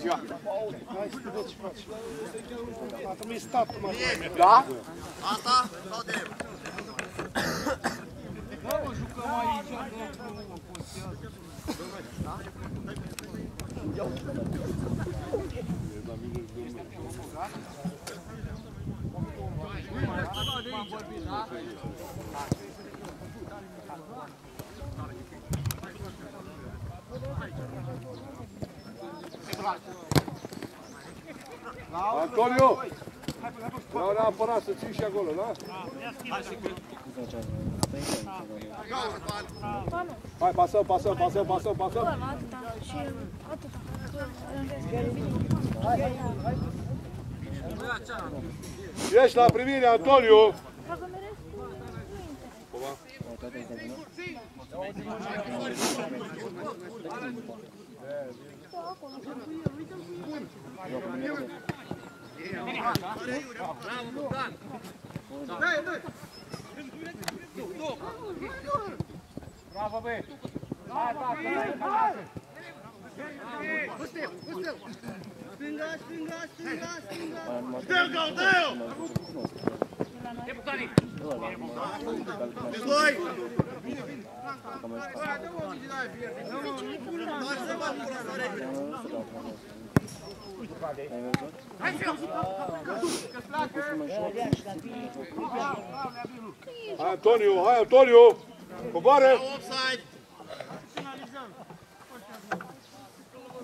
Ziua! A trebuit statul mai Da? Asta sau de eu? Da, mă, jucăm aici, nu contează. Da? Iau! La mine este domnul. Mai vorbit, da? Antonio! Vreau neapărat să ții și acolo, da? Hai, pasăm, pasăm, pasăm, pasăm, pasăm. Ești la primire, Antonio! Cova? Bravo, băi! Bravo, băi! Bravo, băi! Bravo, băi! Fingers, fingers, fingers, Vai. Still go, Dale! Tempo, Antônio! vai Antônio! Vambora! Tá offside!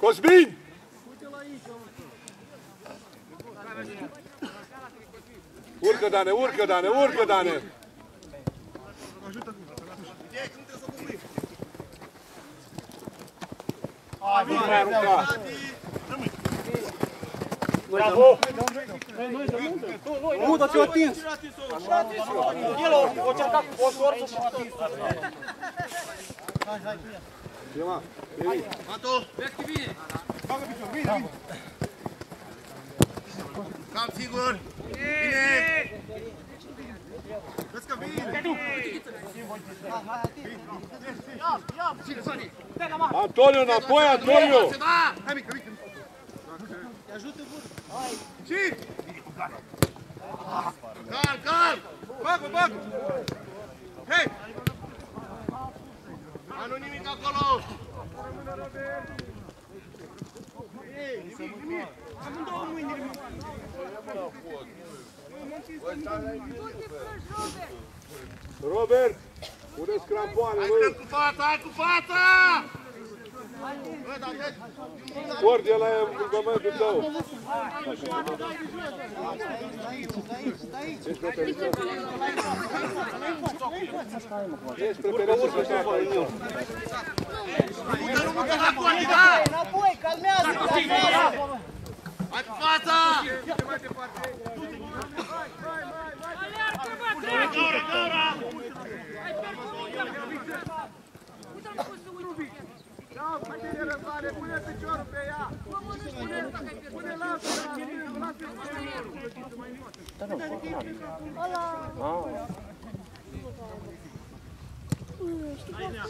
Cosmin! Urcă, Dane, urcă, Dane, urcă, Dane! Ai, nu mai arunca! Bravo! Udo-ți o atins! El o încercat o sorță și Hai, hai, bine! Bine, mă! Matu! Vezi că vine! Bagă picior, vine, vine! Cam sigur! Bine! Vezi că vine! Antonio, înapoi, Antonio! Hai, mică, mică! Te ajută bun. Hai. Și! Bine, cu. Cal, cal! Bacu, bacu! Hei! A, nu nimic acolo! Robert! Pune-ți crampoane, Hai cu fața, hai cu fața! Ori de la rugământul tău. Ești preferit să stai acolo. Nu mă duc înapoi, da! Înapoi, calmează! Hai pe fața! Mai departe! Hai, hai, hai! Aleargă, bă, dracu! Hai, percută! mașină răzbare, pune piciorul pe ea! Pune, pune lasul, lasul, lasul!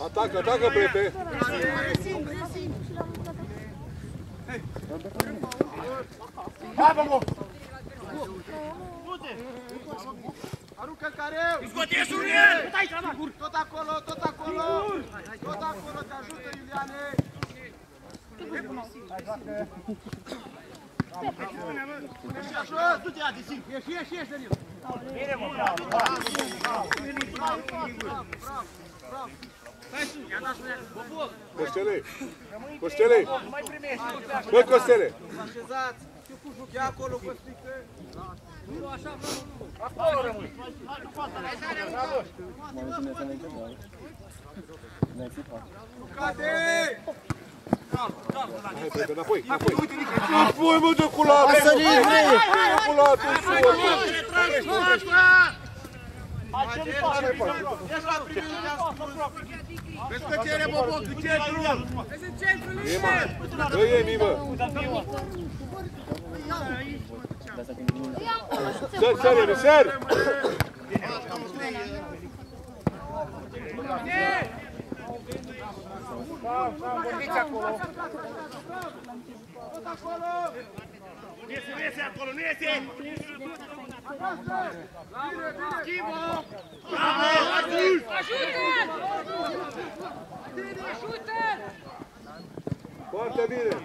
Atacă, atacă, Pepe! Hai, bă, bă! Du-te! Aruncă careu! Scoate Iulian! Tot acolo, tot acolo! Tot acolo, te ajută Iuliane! Ieși așa, du-te, Adi, zi! Ieși, ieși, ieși, Danil! Bine, mă, bravo, bravo! Bravo, bravo, bravo, bravo! Costele! Costele! Nu mai primești! Bă, Costele! Așezați! Ia acolo, Costică! Acolo rămâi! Cade! Hai, prieten, înapoi, înapoi! Înapoi, mă, de culatul! De culatul sus! Ești la primul, te-am spus! Vezi că cere, Bobo, cu centru! E, mă! Bă, e, mi, bă! Sări, sări, sări! Vorbiți acolo! Nu iese, nu iese acolo, nu iese! Schimbo! Bravo, Artur! Foarte bine!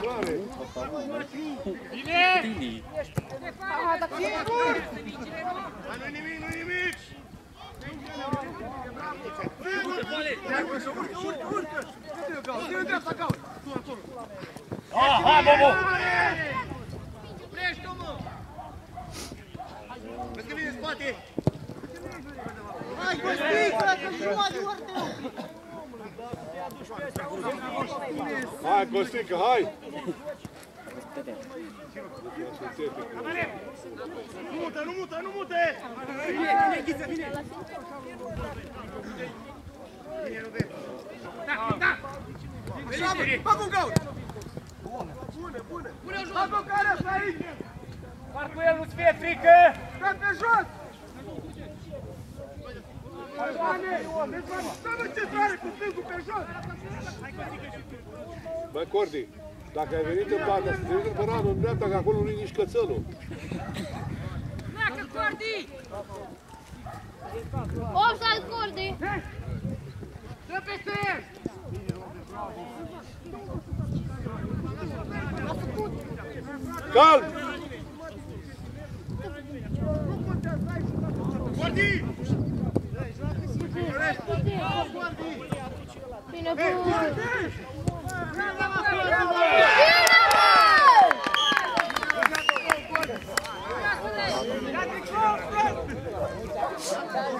Clare! Dar nu-i nimic, nu-i nimic! Urcă, urcă, urcă, urcă! Dă-te-o, Gaul, dă-te-o în dreapta, Gaul! Tu, acolo! Hai, hai, Bobo! Oprește-o, mă! Vezi că vine în spate! Hai, Costică, că jumătate ori te Hai, Costică, hai! Nu mută, nu mută, nu mută! Așa, bă, cu Gaul! Bune, bune! Bune, Hai, bă, care asta aici? Par cu el, nu-ți fie frică! Dă pe jos! Bane! Deci, bă, Dă-mă ce tare cu stângul pe jos! Băi, Cordi, dacă ai venit în partea, să te uiți în păranul în dreapta, că acolo nu-i nici cățelul. Offside Cordy! Dă peste el! Calm! Cordi! Bine, bun!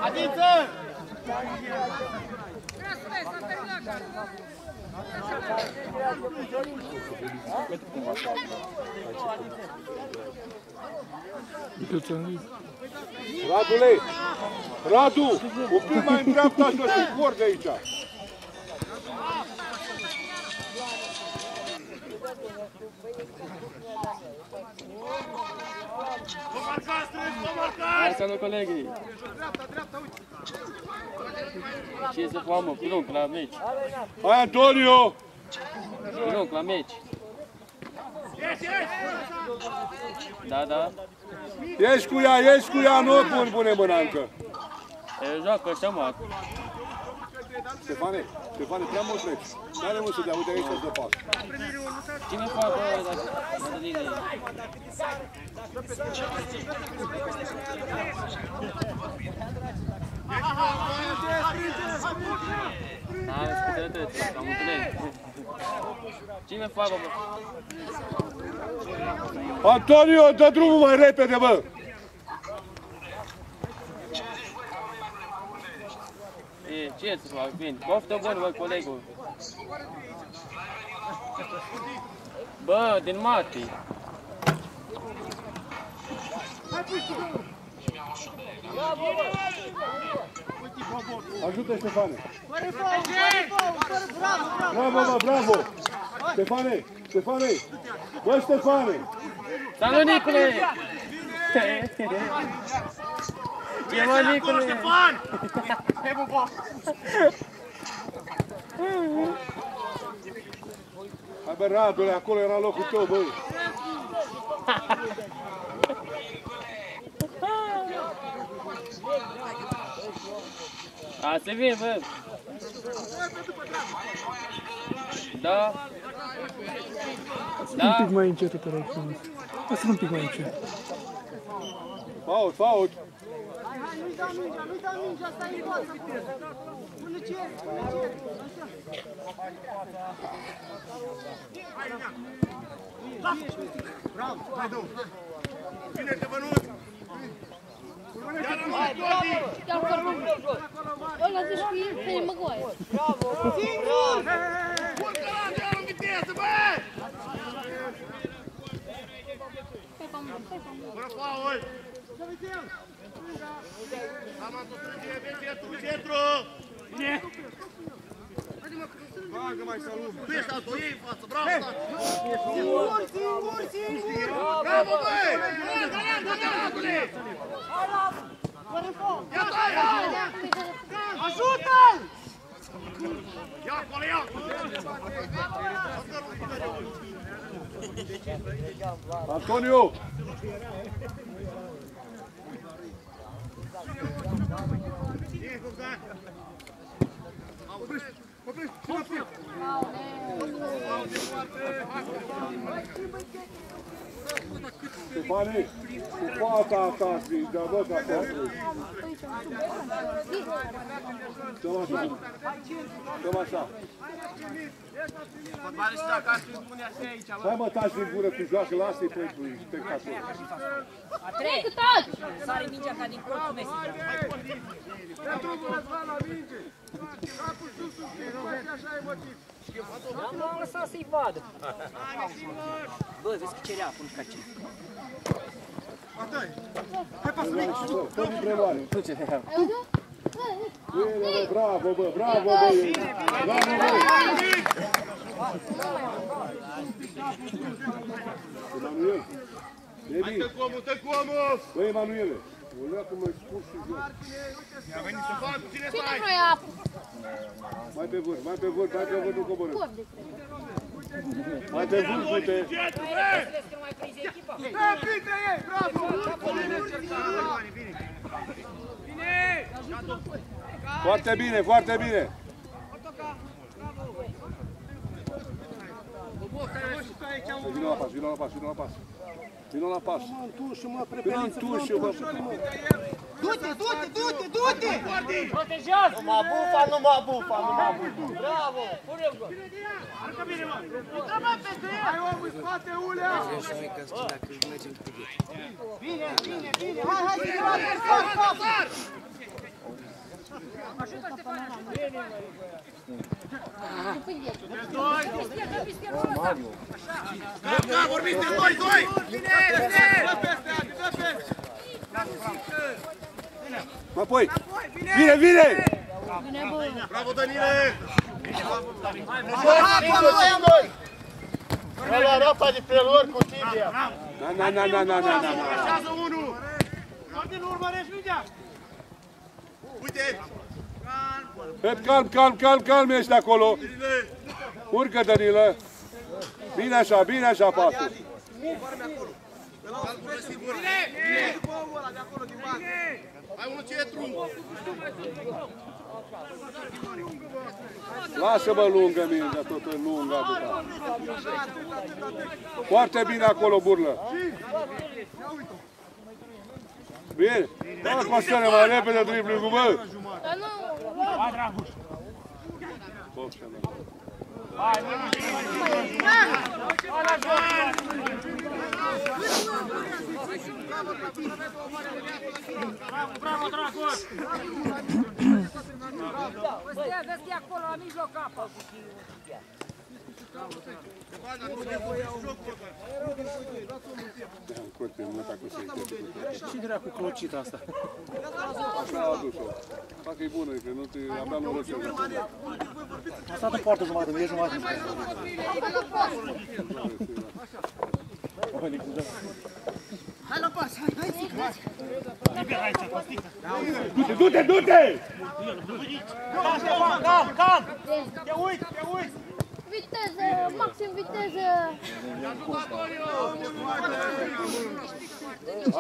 Adiță! Radule! Radu! Un pic mai în dreapta și lăsăm cor de aici. Vă marcați, trebuie să vă marcați! Asta nu colegii. Dreapta, dreapta, uite! Ce să fac, mă? Prunc la meci. Hai, Antonio! Prunc la meci. Ieși, ieși! Da, da. Ieși cu ea, ieși cu ea, nu o pun pune mâna încă. E, joacă ăștia, mă. Stefane, Stefane, prea mult treci. N-are mult să dea, uite aici să dă pas. Cine fac, bă, dacă... Mădăline. Da, aveți câte atât. Am înțeles. Cine fac, bă? Antonio, dă drumul mai repede, bă! E, ce să fac? Bine. Poftă bună, bă, colegul. Bă, din Mati. Ajută, Stefane! Fără faul, fără faul, fără bravo, bravo! Bravo, bă, bravo! Stefane, Stefane! Bă, Stefane! Salut, Nicule! Ce mă, Nicule? Ștefan! Hai bă, Radule, acolo era locul tău, băi. A, se vine, bă. Da. Un Da. pic mai încet, te rog frumos. Lasă un pic mai încet. Fault, fault. Hai, hai, nu-i dau mingea, nu-i dau mingea, stai în față. Pune cer, pune cer. Așa. Bravo, hai două. Bine-te, Bănuț! Iar am luat Todi! Chiar vorbim. Ăla zici că e Harry Maguire. Urcă la iar în viteză, bă! Hai pe mână, hai pe mână. Fără faul! Am adus strângere, vezi centru, centru! Bagă mai să lume! Tu ești altul, ei în față, bravo, tati! Singur, singur, singur. Bravo, băi! Galean, galean, Radule! Fără foc. Ia, da, ia! Ajută-l! Ia acolo, ia! Antonio! Ia, Bogdan! Oprește, oprește, și la fie! Stefane, cu fața ta și de-a bă, ca ta. Stăm așa. Stăm așa. Fotbalul și dacă ar fi bune așa aici, bă. Hai mă, taci din gură, tu joacă, lasă-i pe spectator. Trei cu tot! Sare mingea ca din corpul Messi. Pentru Răzvan la minge! Capul sus, sus, sus, așa emotiv! Am lăsat să-i vadă. Bă, vezi că cerea până ca ce. Atai! Hai pasă mic! Fă din preluare. Ai auzit? Bine, bă, bravo, bă, bravo, bă. Bravo, bă. Emanuel. Hai, Devi. dă cu omul, dă cu omul! Bă, Emanuele. O leacă mai scurs și jos. Ia veni să fac, cu cine Cine stai? vrea apă? Mai pe vârf, mai pe vârf, mai pe vârf, nu coboră. Cor de trebuie. Mai pe vârf, uite. Centru, bă! Vezi că nu mai prinde echipa. Da, printre ei, bravo! Foarte bine, foarte bine. Vino la pas, vino la pas, vino la pas. Vino la pas. Vino în tușă, mă. Du-te, du-te, du-te, du-te! Protejează! Nu mă bufa, nu mă bufa, nu mă bufa. Bravo! Pune-l gol! Hai omul, în spate, Ulea! Bine, bine, bine. Hai, hai, hai, hai, hai, hai. Da, da, vorbiți de doi, doi! Bine, bine! Dă peste, Adi, dă peste! Mai apoi. Vine, vine! Bravo, Danile! Ăla rapa de preluări cu tibia. Na, na, na, na, na, na, na. Așează unul! Din urmărești mingea. Uite! Pep, calm, calm, calm, calm, ești acolo. Danile! Urcă, Danilă. Bine așa, bine așa, pasul. Calculă sigur! Bine! După omul ăla de acolo, din bază! Hai unul centru! Lasă-mă lungă mingea, tot în lungă atâta. Foarte bine acolo, burlă. Bine. Da, Costele, mai repede driblingul, bă. Dar nu, Bocea, da. Băi, vezi că e acolo, la mijloc apa. Ce dracu clocit asta? Așa a adus-o. Fac e bună, că nu te... Abia nu răcem. A stat în poartă jumătate, nu e jumătate. Hai la pas, hai, hai, zic, hai. Du-te, du-te, du-te! Viteză, maxim viteză.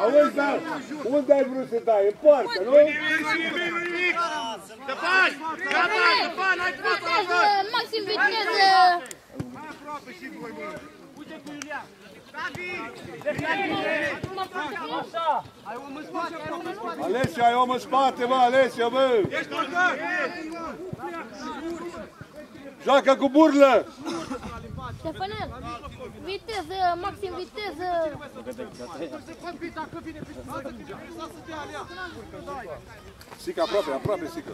Auzi, dar unde ai vrut să dai? În poartă, nu? Stefan! Gata! Stefan, ai fost Viteză, maxim viteză. Alesia, ai om în spate, mă, Alesia, bă! Joacă cu burlă! Stefanel, viteză, maxim viteză. Sica, aproape, aproape, Sica.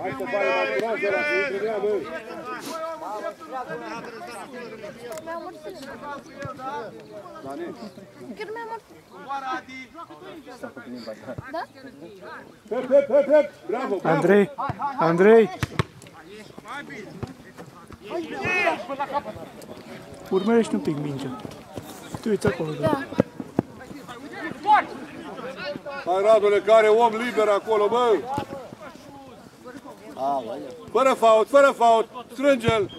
Hai să bagi natural de la să intre în ea, bă! Mi-a murit. Dani, Chiar mi-a murit. Da? hep, hep, hep, hep! Bravo, bravo! Andrei, Andrei. Urmărește un pic mingea. Tu uiți acolo, da. Da. Hai, Radule, care om liber acolo, bă! Fără fault, fără fault, strânge-l!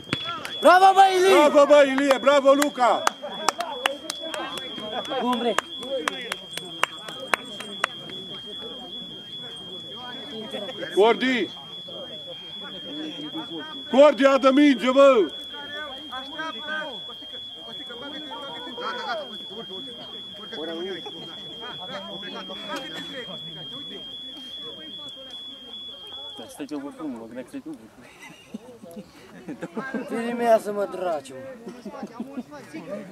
Bravo, bă, Ilie! Bravo, bă, Ilie, bravo, Luca! Bun, bre. Cordi! Cordi, adă minge, bă! Stai pe vârful, mă gândeam că stai pe vârful. Filmează-mă, draciu.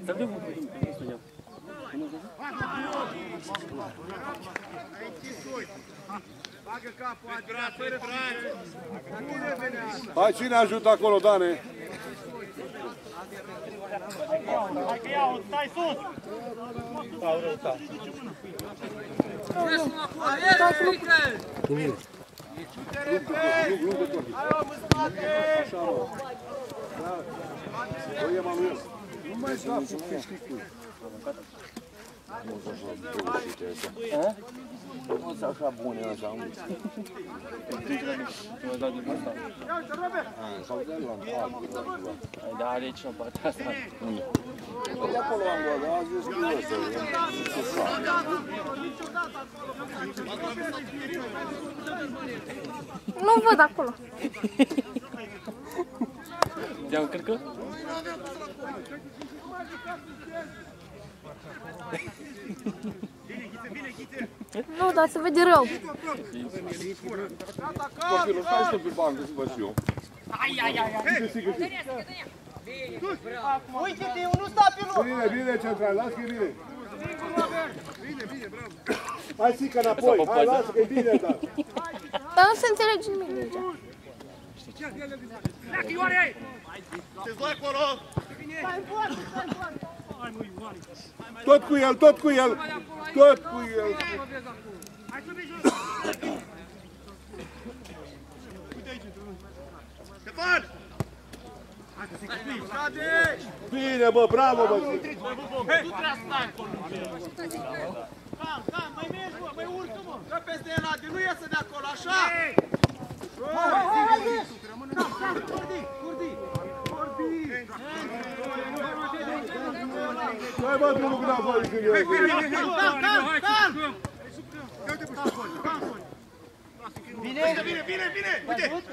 Stai pe vârful, nu știu eu. Bagă capul, Adrian, fără frate. Hai, cine ajută acolo, Dane? Hai că iau, stai sus! Nu mai sta cu piscicul. Nu sunt așa bune așa. Tu ai dat din asta. Sau de la altul. Ai da, are aici în partea asta. De acolo am luat, dar a zis că nu ăsta. e să fac. Nu văd acolo. Te-am încărcă? Nu, dar se vede rău. Copilul, stai să pe bancă să văd și eu. Uite-te, eu nu sta pe loc. Bine, bine, central, las că e bine. Bine, bine, bravo. Hai, Sica, înapoi. Hai, lasă că e bine, da. Dar nu se înțelege nimic de aici. Pleacă, Ioane! Te doi acolo! Tot cu el, tot cu el. Tot cu el. Hai să vii jos! Stefan! Bine, bă, bravo, bă. Cam, cam, mai mergi, mă, mai urcă, mă. Dă peste el, Adi, nu iese de acolo, așa. Hai, hai, hai, zi. Cam, cam, Cordi, Cordi. Cordi. Hai, bă, drumul cu înapoi când e. Cam, cam, cam. Bine, bine, bine, bine! Uite!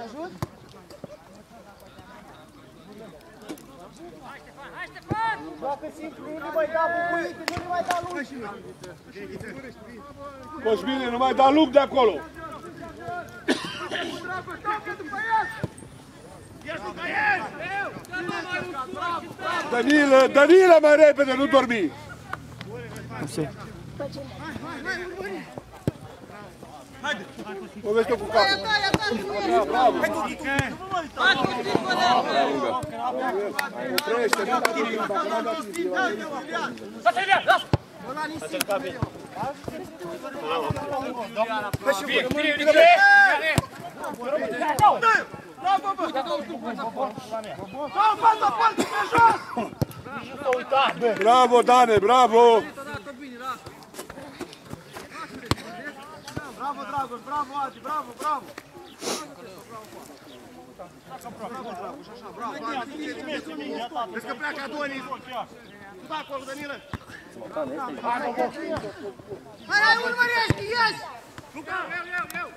Joacă simplu, nu le mai da bubuite, nu le mai da lungi. Poți bine, nu mai da lup de acolo. Ești Luca, ești! Danilă, Danilă, mai repede, nu dormi. Poveste cu capul. Bravo. Crește, nu da timp, dacă nu da timp. Bravo, Dane, bravo! Dragoș, bravo, Adi, bravo, bravo! Bravo, Dragoș, așa, bravo, Adi, Vezi că pleacă Adonis. Tu da acolo, Danilă. Hai, hai, urmărește, ieși! Luca, eu, eu, eu.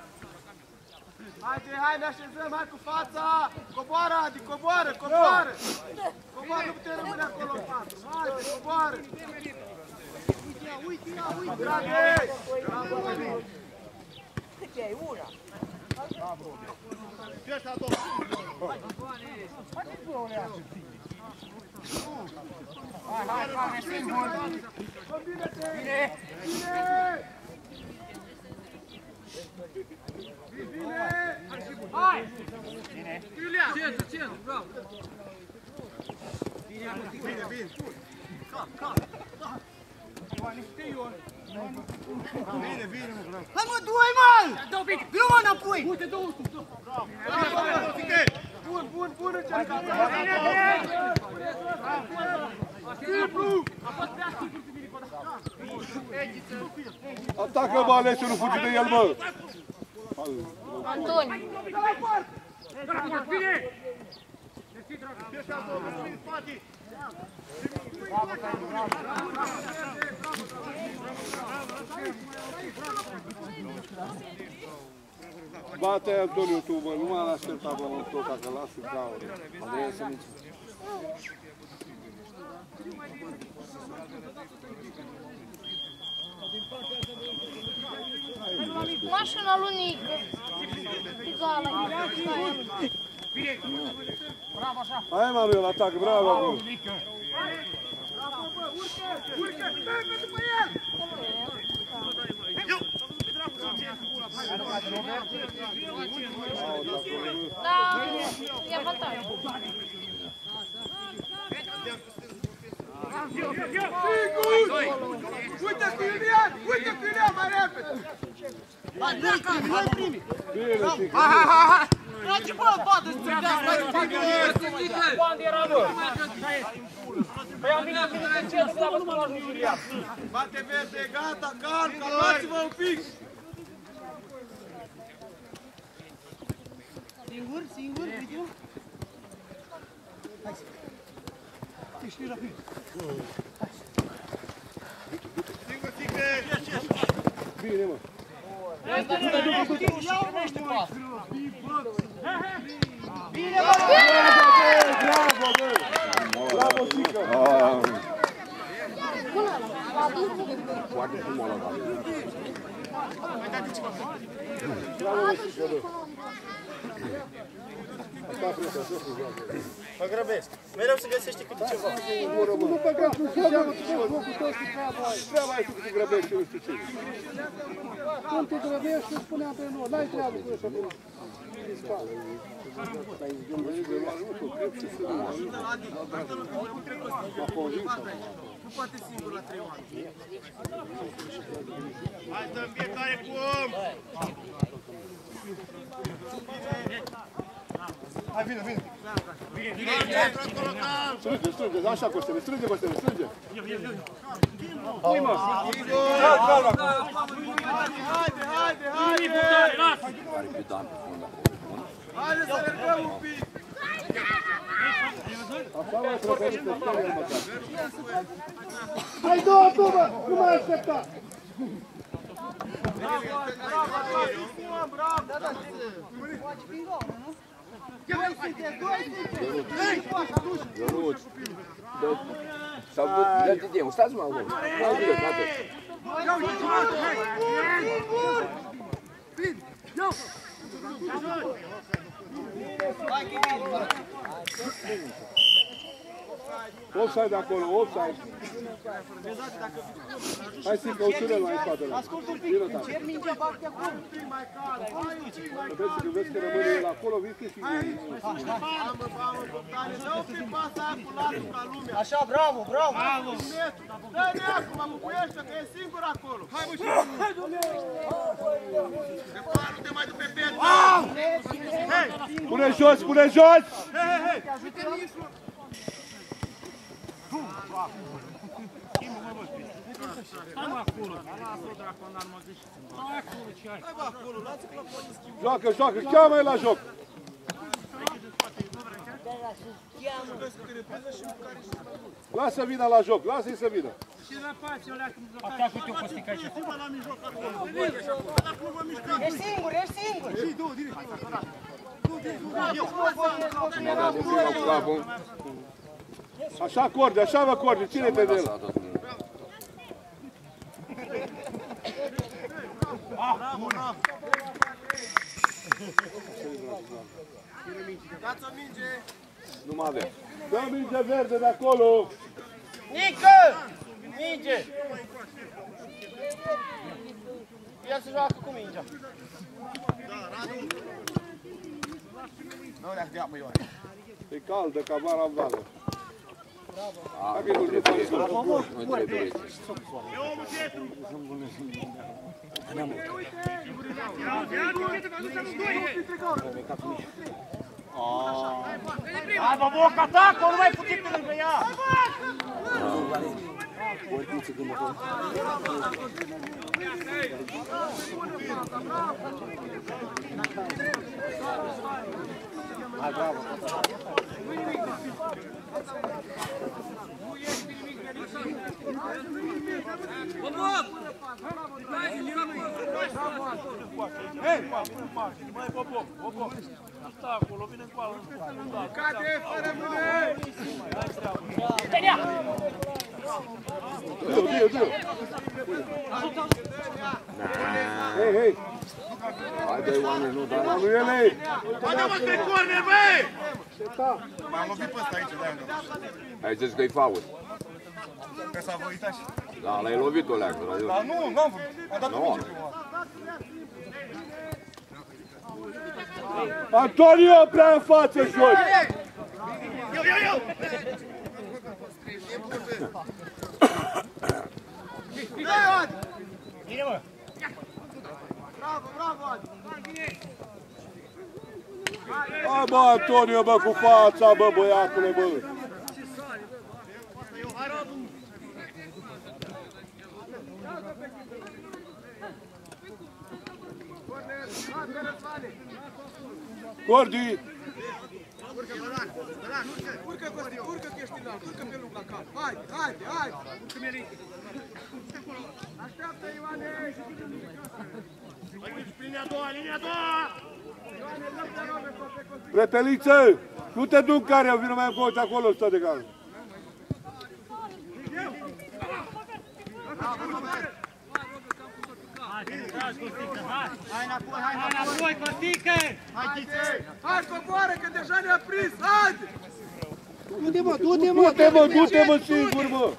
Haide, hai, ne așezăm, hai cu fața! Coboară, Adi, coboară, coboară! Coboară, nu putem rămâne acolo în patru. Haide, coboară! Uite, ia, uite, ia, uite! Draghe! Bravo, Adi! Ce ăsta, domnul? Hai mă, du-i mă! Vino mă înapoi! Bun, bun, bun încercare! Atacă mă, Alesiu, nu fugi de el, mă! Antoni. Bate Antoniu tu, mă, nu m-am așteptat, mă, în tot, dacă las în gaură. Andrei să nici. Mașina lui Nică. Pizala. Hai, Manuel, atac, bravo, acolo. Da, e avantaj. Uite cu Iulian! Uite cu Iulian, mai repede! Hai, nu-i primi, nu-i primi! Bine, Tică. Hai, hai, hai, hai! Trage, bă, bată, strigați, mai departe! Unde era, bă? Păi am venit bine de ce să nu mă ajung Iulian. Bate verde, gata, calm, calmați-vă un pic! Singur, singur, uite! Hai, ești rapid! Singur, Tigre. Bine, mă. Ia-o, mă, Bravo, bă! Bravo, Tică! Foarte frumos la bani. Bravo, bă, Tică, bă! Asta frate, așa se joacă. Mă grăbesc. Mereu se găsește câte ceva. Bună, bă! Nu băgați în seamă, nu cu toți treaba aia. Treaba aia să te grăbești, nu știu ce. Când te grăbești, îți spuneam pe noi, n-ai treabă cu ăsta bună. Nu poate singur la trei oameni. Hai dăm fiecare cu om. Hai, vine, vine. Centru acolo, calm. Strânge, strânge, așa Costele, strânge, Costele, strânge. Haide, haide, haide, haide! Haide să alergăm un pic! Așa mai trebuie să stai el măcar. Hai, două, două, bă, nu mai aștepta. Bravo, bravo, bravo, bravo! Da, da, Face prin gaură, nu? Doi sunteți, doi sunteți! Doi, poate, aduci! Ionuț, dă- sau dă- dă-te de un, stați mă acolo. Hai, bine, gata. Vai, Guilherme! Offside acolo, offside. Hai să că ușurel mai în spatele. Ascultă un pic, Vino, tata. încerc mingea, bag pe acolo! Vezi că vezi că rămâne el acolo, vezi că și... Mamă, mamă, Bogdane, dă un pic pasa aia cu lasul ca lumea! Așa, bravo, bravo! Bravo! Dă-ne acum, bubuiește, că e singur acolo! Hai, mă, și De fapt, nu te mai duc pe pet! Pune jos, pune jos! Stai mă acolo. Lasă-o dracu, n-ar mă gâși. Stai acolo, ce ai? Hai bă, acolo, lasă-că la poate schimb. Joacă, joacă, cheamă-i la joc. Vezi că te repeză și mâncare și Lasă vină la joc, lasă-i să vină. Și la pace, o leacă, Asta cu te-o postica aici. Fă la mijloc acolo. Dacă nu vă mișcați. Ești singur, ești singur! Și două, direct. Cine a dat de vină cu capul? Așa corde, așa vă corde, ține-te de el. Bravo, bravo. Dați o minge. Nu mai avem. Dă minge verde de acolo. Nică! Minge! Ia să joacă cu mingea. Nu le-aș dea pe Ioan. E caldă ca vara în vală. A, nu trebuie. Nu trebuie. Hai, bă, boca ta, că nu mai puțin pe lângă ea! Cade fără mâne. Dio, dio, dio. Hei, hei, Hai dă oameni, nu, dar... Manuele! Bă, mă, spre corner, bă! M-am lovit pe ăsta aici, de-aia am dat. Ai zis că-i faul. Că s-a voitat și... Da, l-ai lovit o leacă. la Dar nu, n-am vrut. Am dat o Nu. Minge prima dată. Antonio, prea în față joci! Eu, eu, eu! Bine, mă! Bravo, bravo, Adi! Hai bă, Antonio, bă, cu fața, bă, băiatule, bă! Cordi! Urcă, Costi, urcă că ești înalt, urcă pe lung la cap. Hai, hai, hai. Așteaptă, Ioane! Linia a doua, linia a doua! Preteliță! Nu te duc care, eu vin mai încolo, acolo stă de gal. Hai înapoi, hai înapoi, Costică! Hai, Ghițe. Hai, coboară, că deja ne-a prins. Haide. Du-te, mă, du-te, mă, du-te, mă, singur, mă!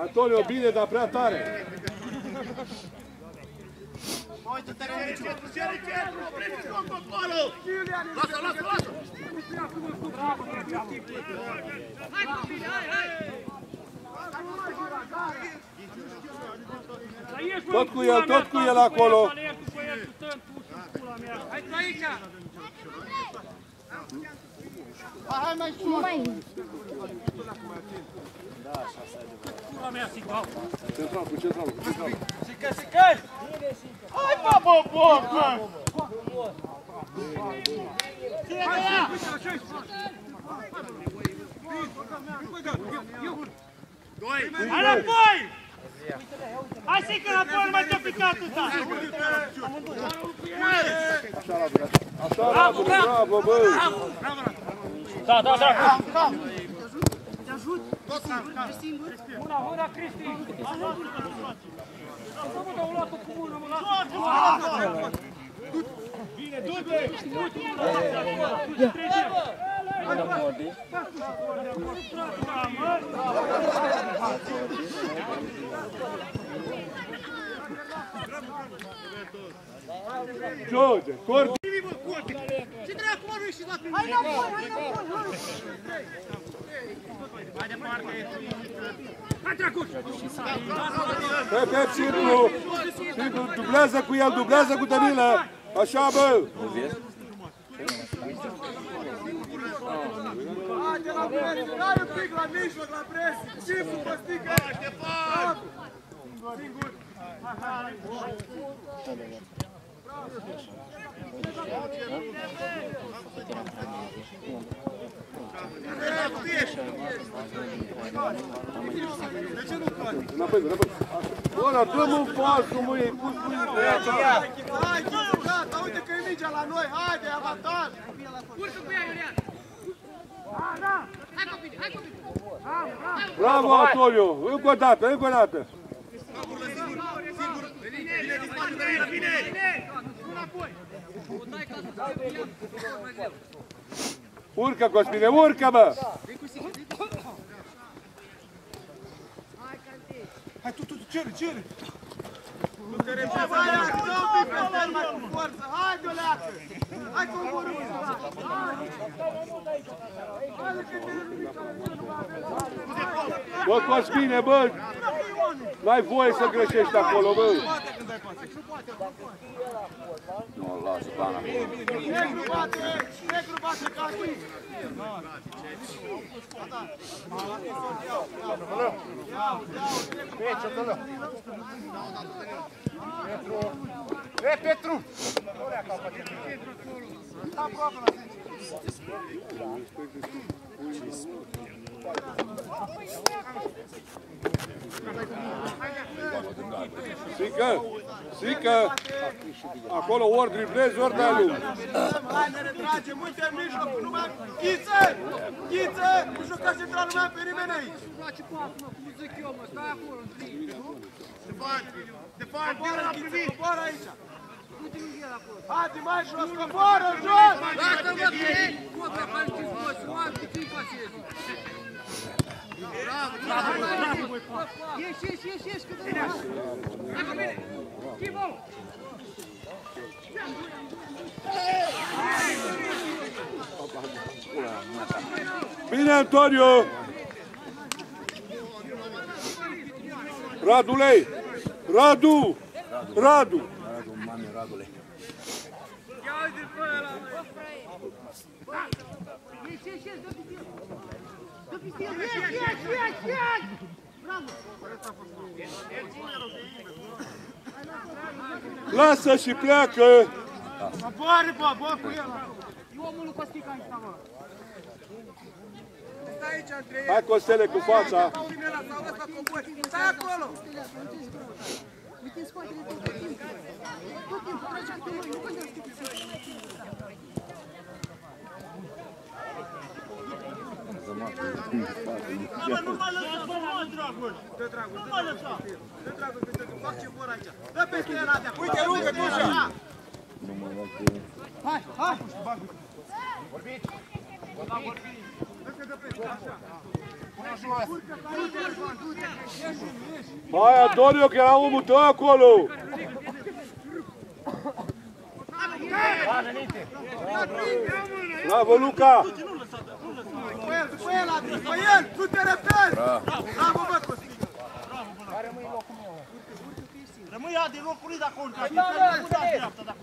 Antonio, bine, dar prea tare! Centru, cere centru, oprește contul acolo! Lasă, lasă, lasă! Tot cu el, tot cu el acolo! Hai tu aici! Hai mai sus! Nu mai... Pula mea, sigal! Central, cu central, cu central. Sică, sică! Hai, bă, bă, bă, bă! Ține de ea! Hai înapoi! Hai sică înapoi, nu mai te-a picat ăsta! Așa, bravo, bravo, bă! Da, da, da! Te ajut? Ești singur? Mâna, mâna, Cristi! Să mă dau luat-o cu mână, mă lasă! Bine, du-te! Du-te! Du-te, trece! George, cordi! Ce dracu, mă, nu ești dat pe Hai înapoi, hai înapoi, hai! Mai departe! Hai, Pe, pe, simplu. Simplu, dublează cu el, dublează cu Danilă. Așa, bă. Haide la presi, dai un pic la mijloc, la presi. Cifru, păstică. Bravo. Singur. Înapoi, înapoi. Ora, dă-mă un pasul, mă, e pus mâine pe ea. Hai, Chifu, gata, uite că e mingea la noi. Haide, avantaj. Urcă cu ea, Iulian! Hai copii, hai copii! Bravo, Antonio. Încă o dată, încă o dată. Vine din spate, Danila, vine! Urcă, Cosmine, urcă, bă. Hai, tu, tu, tu, cere, cere. Nu te repezi, hai, hai, dă un pic pe stel mai cu forță. Haide, o leacă. Hai cu gură. Haide că te Bă, Cosmine, bă. N-ai voie să greșești acolo, bă. Nu, lasă, Dana. Negru bate, negru bate ca și. E, Petru. Sică, sică, acolo ori driblezi, ori dai lung. Hai, ne retragem, uite în mijloc, nu mai... Ghiță! Ghiță! Nu juca central, nu mai am pe nimeni aici. Stefan, tira la privit! Coboară aici. Haide, mai jos, coboară, jos! Lasă-mă, că e! Mă, că faci ce poți, mă, cu ce paciență! Bravo, bravo, bravo! Ieși, ieși, ieși, ieși, că te Hai cu mine! Chivo! Bine, Antonio! Radulei! Radu! Radu! Ieși, ieși, ieși, dă pistil! Dă pistil, ieși, ieși, ieși, ieși! Bravo! Lasă și pleacă! Coboară, bă, bă, cu el. E omul lui Costică aici, mă! Stai aici între ei. Hai, Costele, cu fața! Uite ăla, sau ăsta cobori. Stai acolo. Uite în spatele tău tot timpul! Tot timpul, tragi pe noi, nu contează cât se Bă, nu mă lăsa, bă, mă, dragul. Dă dragul, nu mă lăsa. Dă dragul, uite că fac ce vor aici. Dă peste el de acolo. Uite, rupe, tu așa. Hai, hai! Hai, Antonio, că era omul tău acolo! Bravo, Luca! După el, după el, Adi, după el. Nu te repezi. Bravo, bă, Costi. Rămâi Adi, locul lui dacă urcă.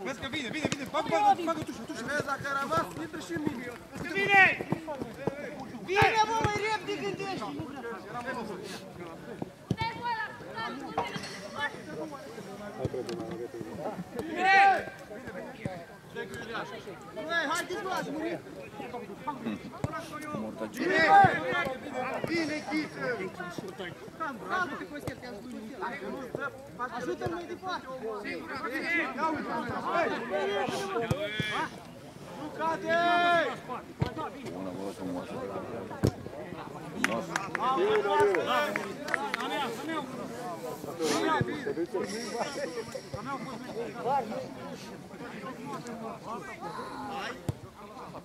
Vezi că vine, vine, vine. Bagă, bagă, bagă tușă, tușă. Vezi, dacă a rămas, intră și în mine. Vine! Bine, mă, mai repede gândești! Băi, haideți, bă, ați murit. Bine, Ghiță! Ajută-l mai departe! Nu cade! Hai,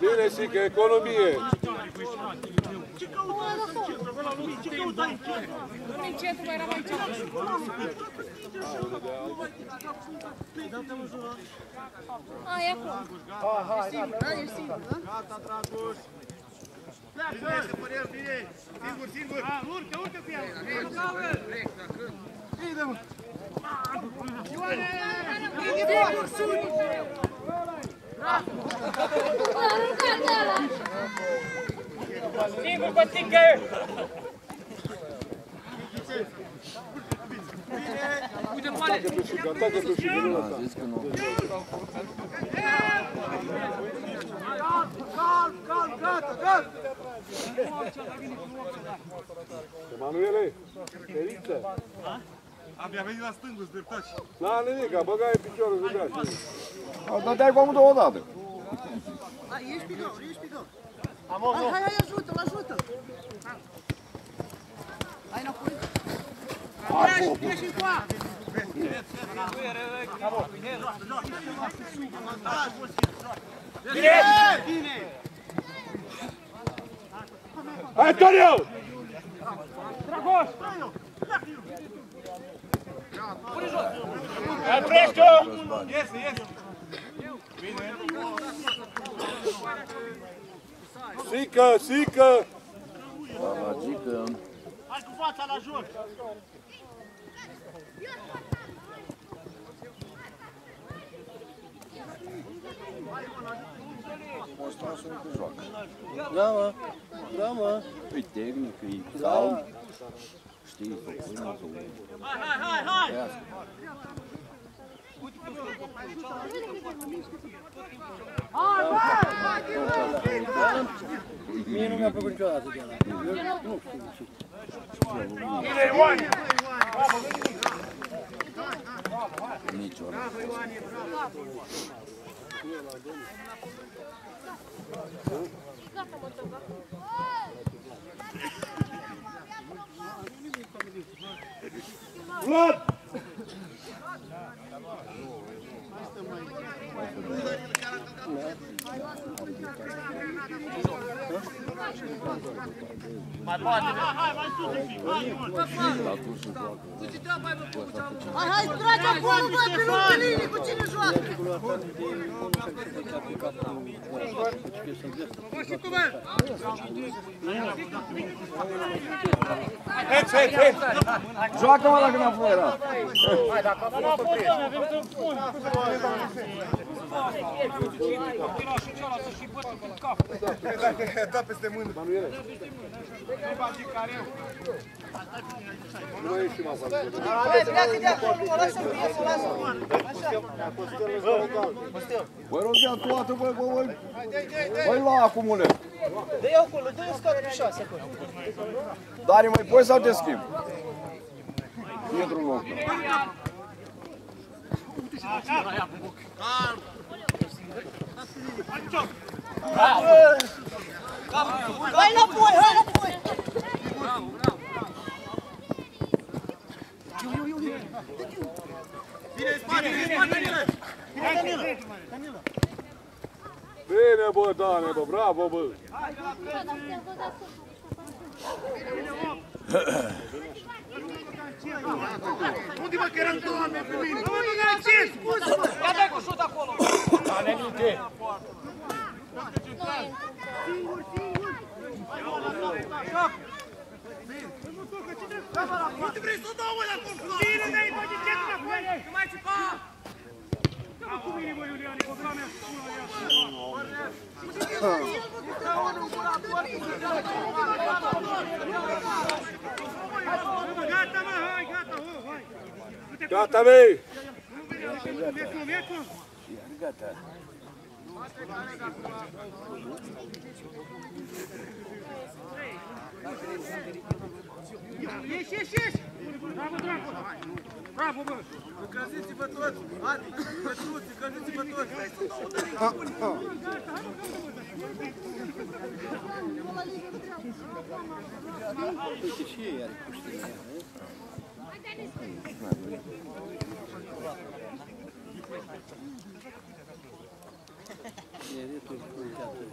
Bine, Sică, economie! căută aici. Nu-i în centru, mai eram aici. A, e acolo. Hai, hai, Ești singur, da? Ești singur, da? Gata, Dragoș. Pleacă! Părere, bine! Singur, singur! Ha, urcă, urcă cu ea. Singur, bătică! Uite, poale! Atacă tu și vinul ăsta. Calm, calm, gata, gata. Emanuele, feriță. Abia venit la stângul, zdreptați. N-a nimic, băgai piciorul de dea. Au dădeai cu amândouă odată. Hai, ești pe gol, ești pe gol. Hai, hai, hai, ajută-l, ajută-l. Hai înapoi. Ieși, ieși în coa. Hai, Antonio! Iese, iese! Sică, sică! Adică... Hai cu fața la jos. Să nu joacă. Da, mă. Da, mă. E tehnic, e calm. Știi, să pui mă, să Hai, hai, hai, hai. Mie nu mi-a plăcut niciodată de ăla. Eu nu știu ce. Niciodată. Vlad! Hai, hai, mai sus un pic. Hai, mult. Hai, hai, trage acolo, bă, pe lângă linie, cu cine joacă? Joacă-mă dacă n-a fost era. Da peste mână. Nu mai ieșim afară. Hai, pleacă de acolo, mă, lasă-l, lasă-l, lasă-l. Băi, Rozia, toată, băi, băi, băi. Băi, la acumule. Dă-i acolo, dă-i un scat cu șase acolo. Dari, mai poți sau te schimb? Intru în loc. Hai înapoi, hai înapoi. Bine, în spate, în spate, bine. Bine, bă, Dane, bă, bravo, bă. Unde mă, că eram două oameni cu mine? Nu, nu, ce? Scuză-mă. Ia dai cu șut acolo. Nu te vrei să o dau, mă, la acolo? Bine, dai, bă, de ce nu Nu mai țipa. Dă-mă cu mine, bă, Iuliane, cu Bravo, dracu! Bravo, bă! Încălziți-vă toți! Adi, Petruți, încălziți-vă toți! Uite și ei are cuștile. E retul cu teatru.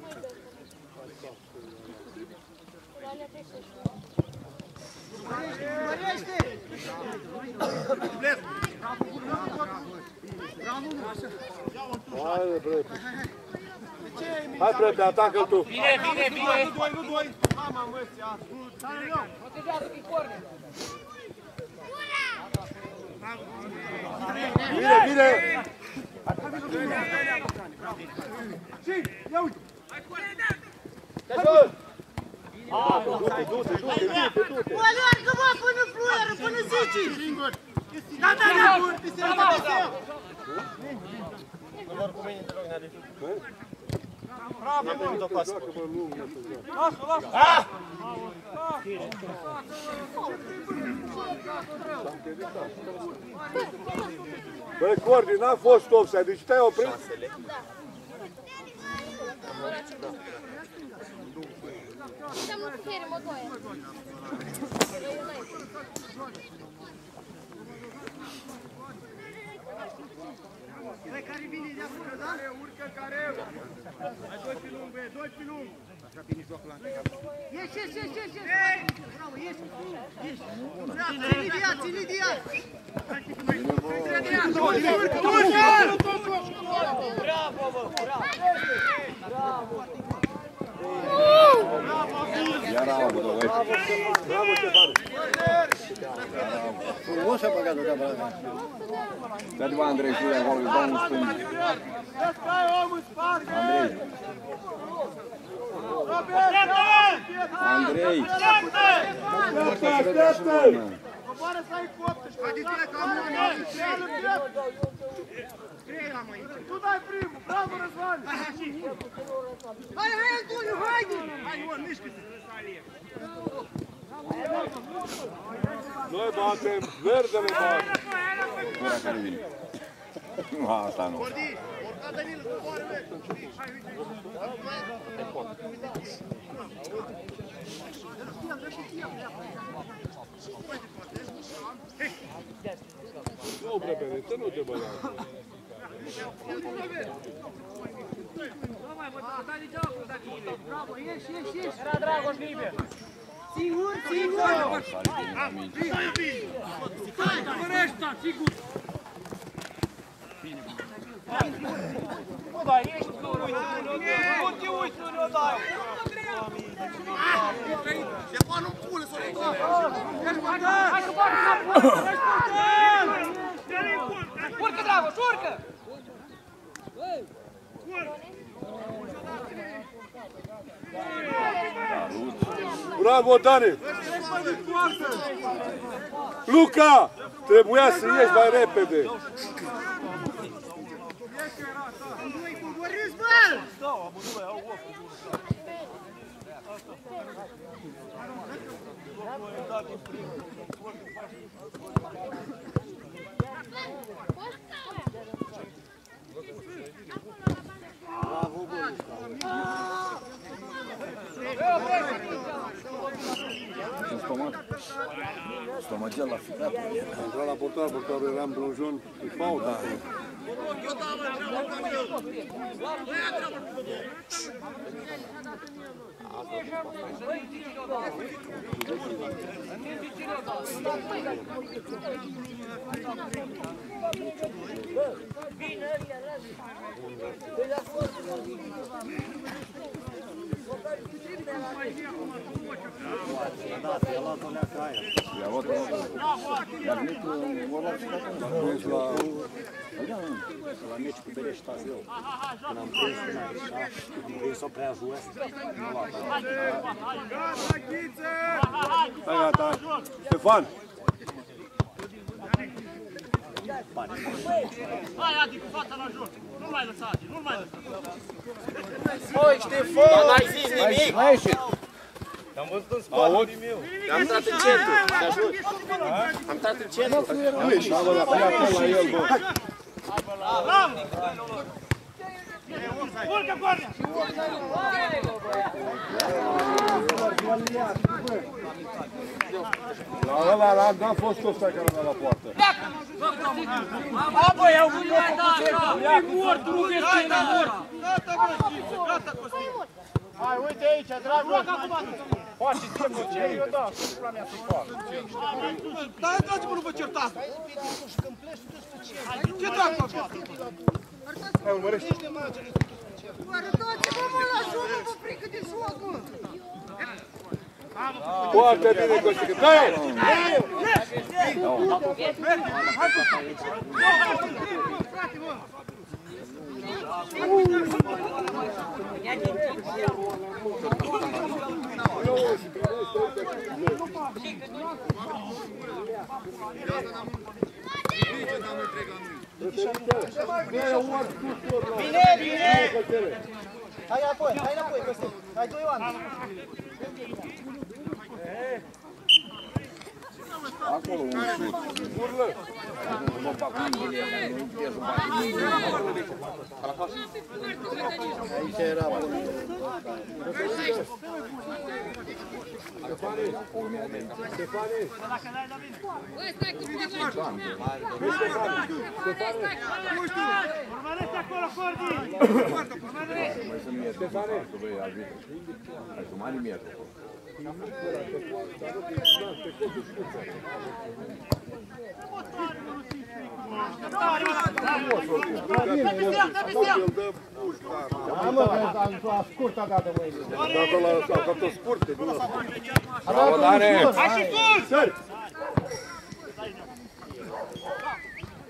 Mai dă. Oalea pe sus. Hai, bre. Hai, bre, atacă tu. Bine, bine, bine! Nu doi, nu doi! Mama, mă, ți-a... Bine, bine. Du-te, du-te, du-te, du-te, du-te. Mă, leargă, mă, până fluieră, până zici! Da, da, da! Da, da, da! Băi, Cordi, n-a fost offside, deci te-ai oprit? Siamo tutti motoie. Băi, care vine de acolo, da? Urcă care... Hai doi pe lung, băie, doi pe lung! Ieși, ieși, ieși, ieși, ieși! Bravo, ieși! Ieși! Ține de ea, ține de ea! Ține de ea! Bravo, bă! Iar albă, dă, uite. Bravo, Ștefan. Frumos a băgat-o de brada. Dă-te, bă, Andrei, și de acolo, îi dau un stâng. Vezi că ai omul în spate! Andrei, Andrei. Așteaptă, așteaptă! Coboară să ai coptă! Haideți-le că am una, am trei! Trei am aici! Tu dai primul! Bravo, Răzvan! Hai, hai, Antoniu, haide! Hai, Ion, mișcă-te! Noi batem, verdele bate. Ăla care vine. Nu, asta nu. Cordi, urca Danilo, coboară, bă! Hai, uite! Nu, prepere, să nu te băga. Bravo, ieși, ieși, ieși! Era Dragoș liber. Singur, singur! Nu dai, ești tu, uite, nu te uiți, nu ne dai. Ștefan, nu pune să o Hai să faci înapoi, Urcă, Dragoș, urcă! Bravo, Dani! Luca! Trebuia să ieși mai repede. Coborâți, Sunt stomac. Stomagel la ficat. Am intrat la portar, portarul era în blonjon. E Vine, ele arrasa. Ele a força. Nu tu, ăla ficat. Ești la... La meci cu Berești eu. Când am prins până așa, din prins-o prea jos, nu l-a dat. Hai, gata. Ștefan! Hai, Adi, cu fața la jos! Nu mai lăsa, Adi, nu mai lăsa! Băi, Ștefan! N-ai zis nimic! N-ai ieșit. Am văzut în spate. Am intrat în centru. Te ajut. Am intrat în centru. Nu ești, da, bă, la fiat la el, bă. Urcă, Cornea! La ăla, la, n-a fost ăsta care era la poartă. A, băi, au văzut cu ce? E mort, nu vezi că era mort. Gata, bă, Ciță, gata, Costin! Hai, uite aici, dragul! Joacă acum! Face timpul ce eu dau, și la mea să fac. Dar dați-mă, nu vă certați! Ce dracu acum? Hai, urmărește. Arătați-vă, mă, la jurul, vă frică de joc, mă! Foarte bine, Costică. Dă-i! Dă-i! Bine, bine! Hai înapoi, hai înapoi, Costin. Hai doi oameni. Acolo un șut. Urlă. Nu fac Anghelia, nu împieză banii. Aici era bună. Stefane! Stefane! Băi, stai cu mine, băi! Urmărește acolo, Cordi! Mai sunt mie. Stefane. Să vei arbitru. Hai să mari mie. Da, mă, că am la scurta dată, măi. Dacă la captă scurte, nu la A dat un Dane! scurt. Hai și sus! Sări!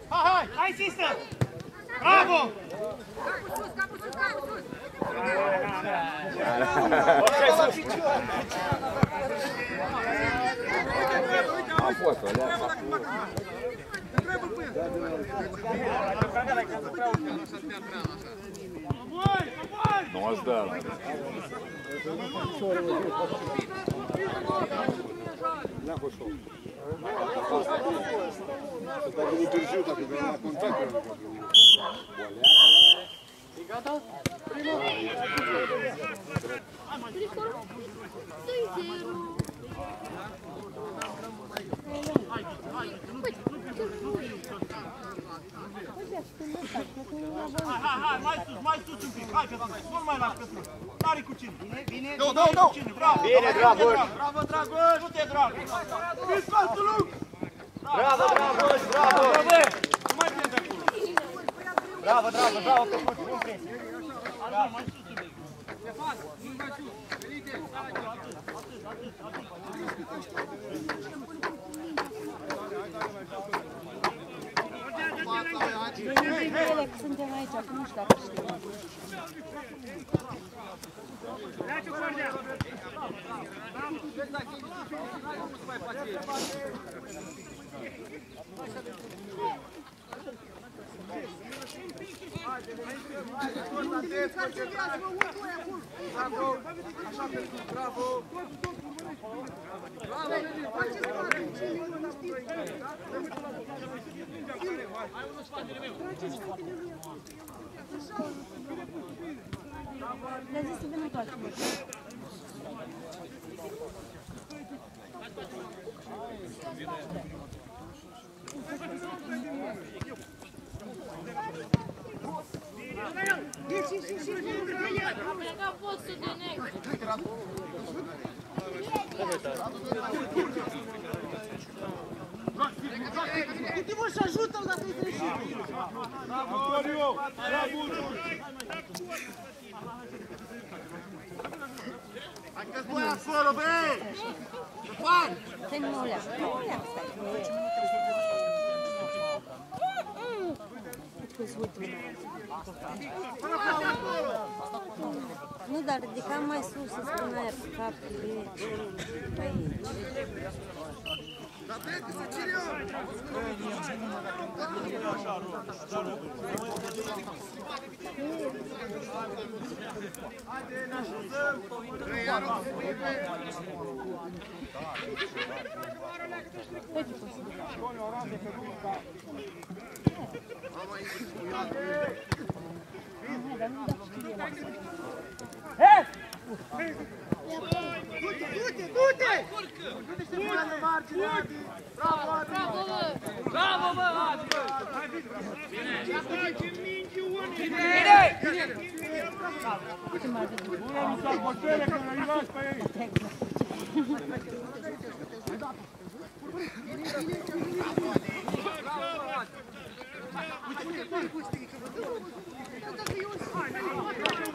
Hai, hai, hai, sister! Bravo! A fost, alea. Nu ați dă ăla. N-a fost om. Dacă nu târziu, dacă vine la contact, Hai, hai, hai, mai sus, mai sus un pic. Hai, că dacă mult mai las pe sus. N-are cu cine. Bine, bine. Dau, dau, dau! Bravo! Bine, Dragoș! Bravo, Dragoș! Nu te drag! Fiți față, Luc! Bravo, Dragoș! Bravo! Bravo! Nu mai pleci de acolo. Bravo, bravo, bravo, că poți bun prins. Bravo, mai sus un pic. Ele că suntem aici, acum nu știu dacă știu. Le-a zis să vină toate. Am plecat postul de negru. Uite-mă și ajută-l dacă e greșit! Antonio! Bravo! Hai că-ți voi acolo, bre! Ștefan! Te nu le Nu le stai. Nu, dar ridica mai sus să spun aia pe cap, e aici. Dar bre, că se cine eu! Du-te, du-te, du-te! Du-te, Ștefan, în margine, Adi! Bravo, Adi! Bravo, bă! Bravo, bă, Adi! Bine! Bine! Bine! Bună, nu s-a postele, că îi lași pe ei.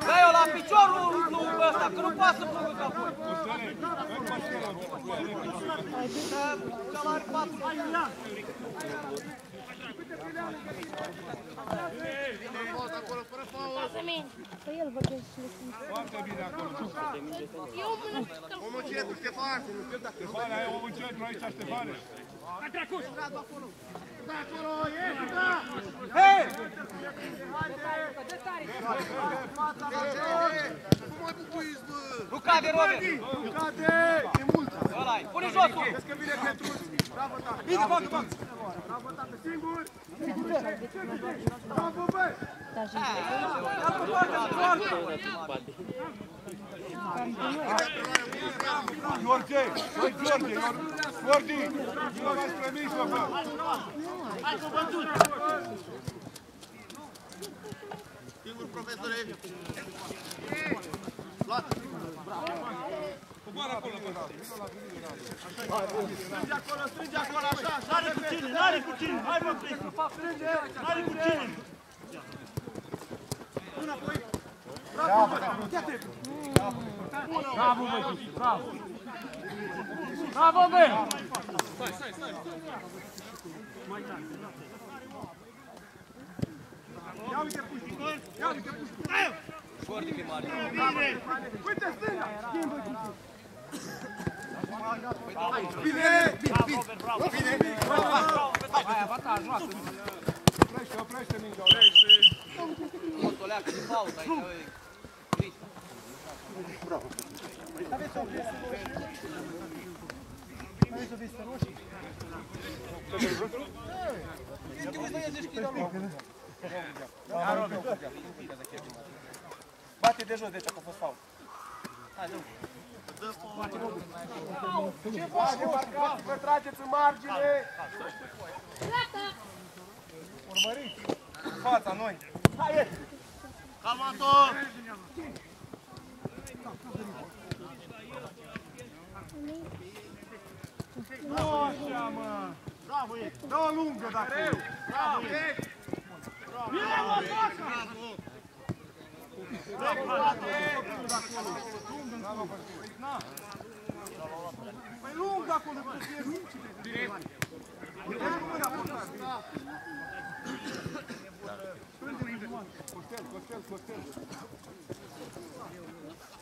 Dă-i-o la piciorul lui ăsta, că nu poate să plângă ca voi. Că l-are patru. Lasă-mi, că el vorbește și le spune. Foarte bine acolo. Eu mână Omul încetul, Ștefan! Ștefane, ai omul centru aici, Ștefane. Hei! Nu mai bubuiți, bă! Nu cade, Robert! Nu cade! E mult! Ăla-i. Pune josul! Vezi că vine Petruț! Bravo, tată! Bine, bagă, bagă! Bravo, tată! Singur! Bravo, bă! George, băi, George, George, nu mai spre mijloc, bă. Singur profesor Evi. Coboară acolo, bă. Strânge acolo, strânge acolo, așa! așa N-are cu cine, n-are cu cine! Hai, mă, Cristi! Strânge! N-are cu cine! Înapoi! Bravo, bă! Ia-te! Bravo, băi, Cristi, bravo! Bravo, băi! Ia uite puști! Ia uite puști! Foarte pe mare. Uite stânga! Schimbă puști! Bine! Bine! Bine! Hai, avantaj, joacă! Oprește, oprește mingea, oprește. O leacă din pauză aici, Cristi. Bate de jos, deci a fost fault. Ce faci, marcați, vă trageți în margine! Urmăriți! Fața, noi! Hai, Calmator! Nu așa, mă! Bravo, e! Dă-o lungă, dacă e! Bravo, e! Bine, mă, facă! Păi lung acolo, că fie lung și direct. Direct mâna acolo. Costel, Costel, Costel.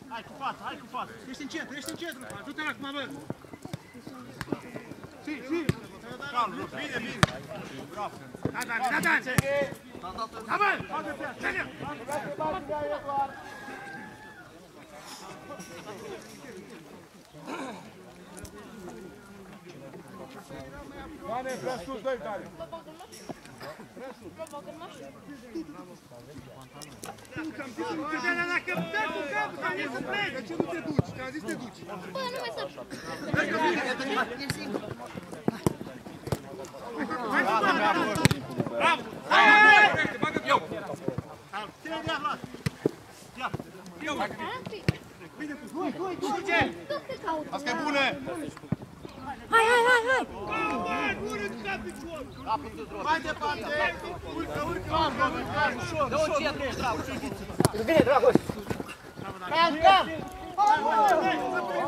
Hai cu fața, hai cu fața. Ești în centru, ești în centru. Ajută-l acum, bă. Si, si. Calm, bine, bine. Bravo. Da, da, da, da. Da, bă. Bagă-te, ține. Bagă-te, bagă-te, Eduard. Dane, prea sus, dă-i, Dane. Da, da, da, că dă cu capul, ca să pleci. De ce nu te duci? Te-am zis te duci. Bă, nu mai să... Mergă bine. Bravo! Hai, hai, hai! Bagă eu! Ține de aflat! Ia! Eu! Bine, hai, hai, hai! Asta e bună! Hai, hai, hai, hai! Mai departe! Urcă, urcă! Ușor, Dă-o ușor! centru, Dragoș! Bine, Dragoș!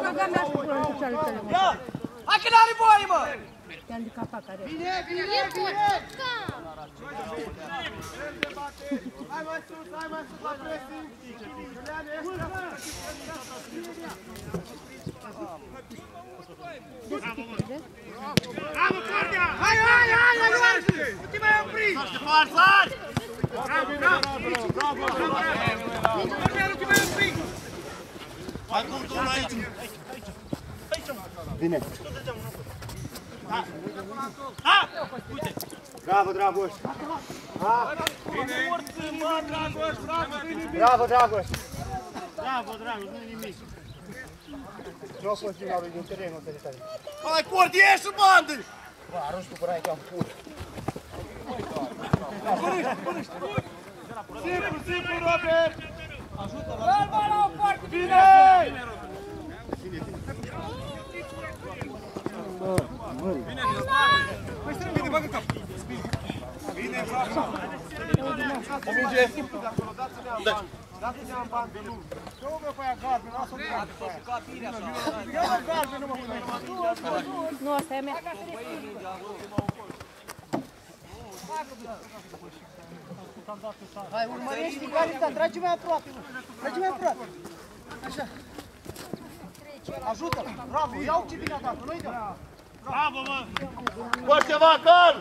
Băga mea și până în picioarele tale, mă. Ia! Hai că n-are voie, mă! Te-am de capac, are. Bine, bine, E bine! bun! Hai mai sus, hai mai sus la pressing! Iulian, ești Bravo, Cordia! Hai, hai, hai, hai, hai! Nu te mai opri! Ștefan, sari! Bravo, bravo, bravo, bravo! Cordia, nu te mai opri! Mai cum tu unul aici! Bine. Bravo, Dragoș! Bine! Bă, Dragoș, bravo, bine, bine! Bravo, Dragoș! Bravo, Dragoș, nu nimic! Nu a fost finalul din terenul de tare. Hai, Cordi, ieși în bandă! Bă, arunci tu până aici, am pur. Simplu, simplu, Robert! Ajută-l, la o parte! Bine! Bine, bagă cap! Bine, bravo! O minge. Da. Dați-ne în bani de lume. Eu mă pe aia galben, lasă-o de aia. Ia-mă galben, nu mă pune. Nu, asta e a mea. Hai, urmărește Garita, trage mai aproape, mă. Trage mai aproape. Așa. Ajută-l, bravo, ia-o ce bine a dat, nu-i dă. Bravo, mă! Scoți ceva, Carl!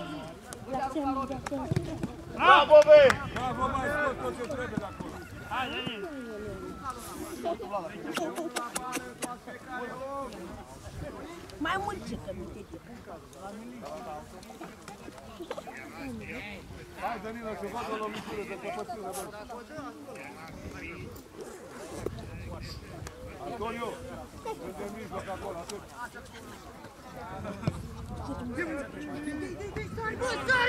Bravo, băi! Bravo, mai scot tot ce trebuie de acolo. Hai, Lenin! Mai mult ce că nu te Hai, Danilo, să vadă o lovitură de căpățână, bă. Antonio, merge în mijloc acolo, atât.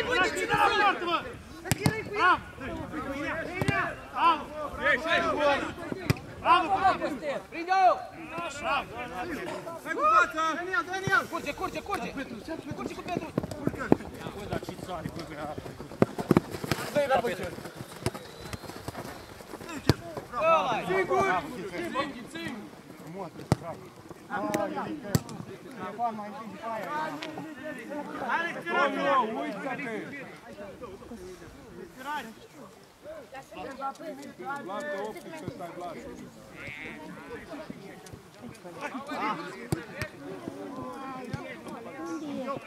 Bună, ține la poartă, mă! Bravo! Bravo! Ieși, ieși! Bravo, Bravo! Prinde-o! Bravo! Hai cu fața! Daniel, Daniel! Curge, curge, curge! Curge cu Petru! Bă, dar ce țari, bă, băia. Dă-i la Petru! Ăla-i! Sigur! Antonio, uită-te! Lasă optic să stai, lasă.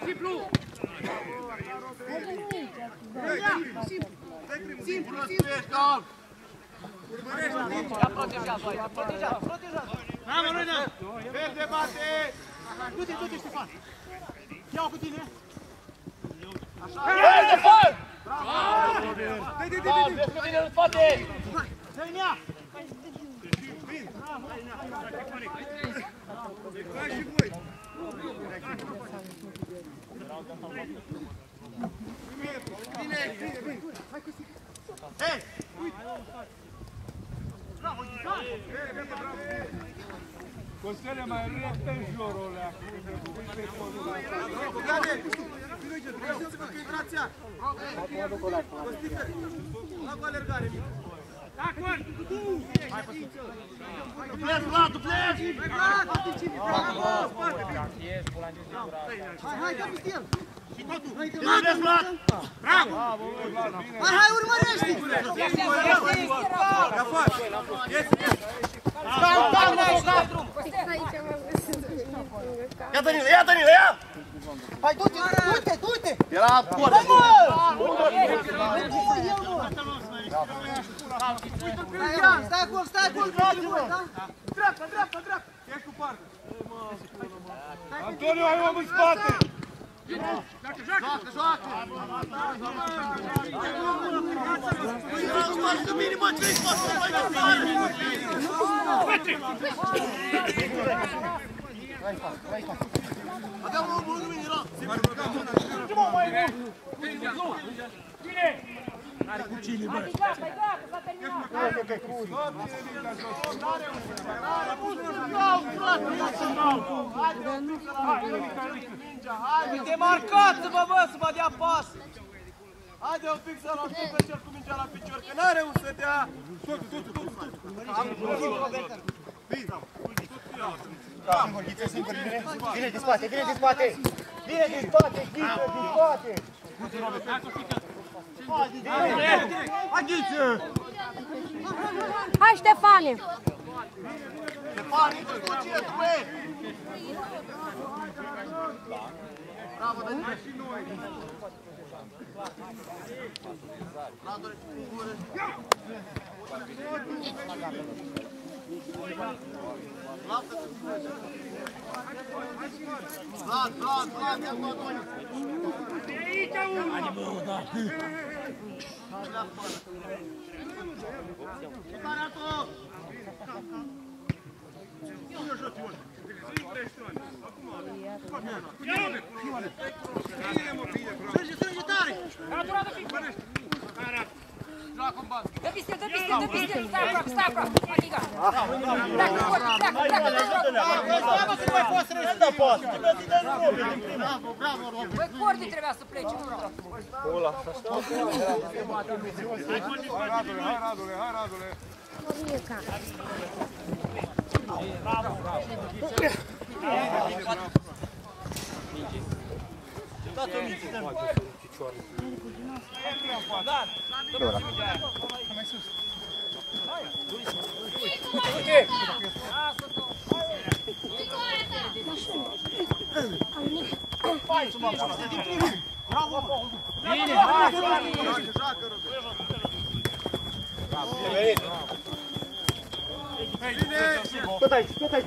Simplu! Simplu, Ia protejează aici, protejează, protejează! Bravo, Râna! Verde bate! Du-te, du-te, Ștefan! Ia-o cu tine! Hai, de far! Dai, dai, Da, dai, vezi că vine în spate! Dă-i ea! dai și voi! Bine, bine, bine! Hai cu Sica! Hei! Bravo, Bine, bine, bravo! Costele mai repede în jurul ăla. Uite colul ăsta. Bravo, Gane! Uitați-vă că intrați iar! Costică! La cu alergare, mică! Acord! Dublez, Vlad, dublez! Vlad, participi! Bravo! Hai, hai, dă cu el! Hai, dă Dublez, Vlad! Bravo! Hai, hai, urmărește! Ia faci! Stai, stai, n-ai stai drum! Ia, Danilo, ia, Danilo, ia! Hai, du-te, du-te, du-te! Era corp! Hai, mă! Hai, mă, el, mă! Stai, ia, stai acolo, stai acolo, du-te, mă, da? Dreapta, dreapta, dreapta! Ești cu partea! Antonio, ai om în spate! Joacă, joacă! Păi, războară că minimă, trei spate, mai departe! Aveam o bună mine, era! Uite, marcați-vă, bă, să vă dea pas! Haide un pic să-l ajutăm pe cel cu mingea la picior, că n-are un să dea... Totul, totul, totul, totul! Singur, singur, vine, vine din spate, vine din spate! Vine din spate, Ghiță, din spate! Hai, Ștefane! Stefan, intră cu centru, băi! Bravo, Danilo! Bravo, Vlad, Vlad, Vlad, ia cu Antonio! Tarato! Strânge, strânge tare! Dă piste, dă piste, dă piste. Stai aproape, stai aproape. Matiga. Pleacă, pleacă, pleacă, pleacă. Da, poate. Trebuie să dai robe din prima. Băi, Cordi trebuia să plece, nu vreau. Hai, Radule, hai, Radule, hai, Radule. Tot aici, tot aici.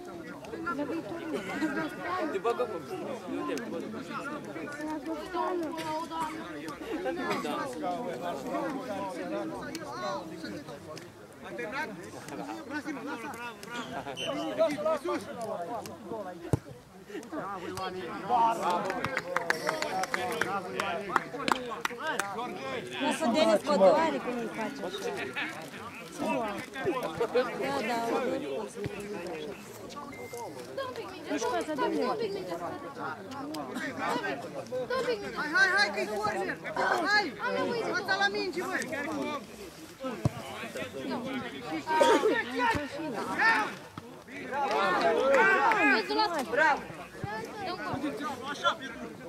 sărman. La viitorul de Te bagă, mă. Nu te bagă. Lasă Denis Codoare cum îi face așa. Da, da, o dor să Nu știu să dăm Hai, hai, hai, că-i corner! Hai! Fața la minge, băi! Bravo! Centru, bă, centru!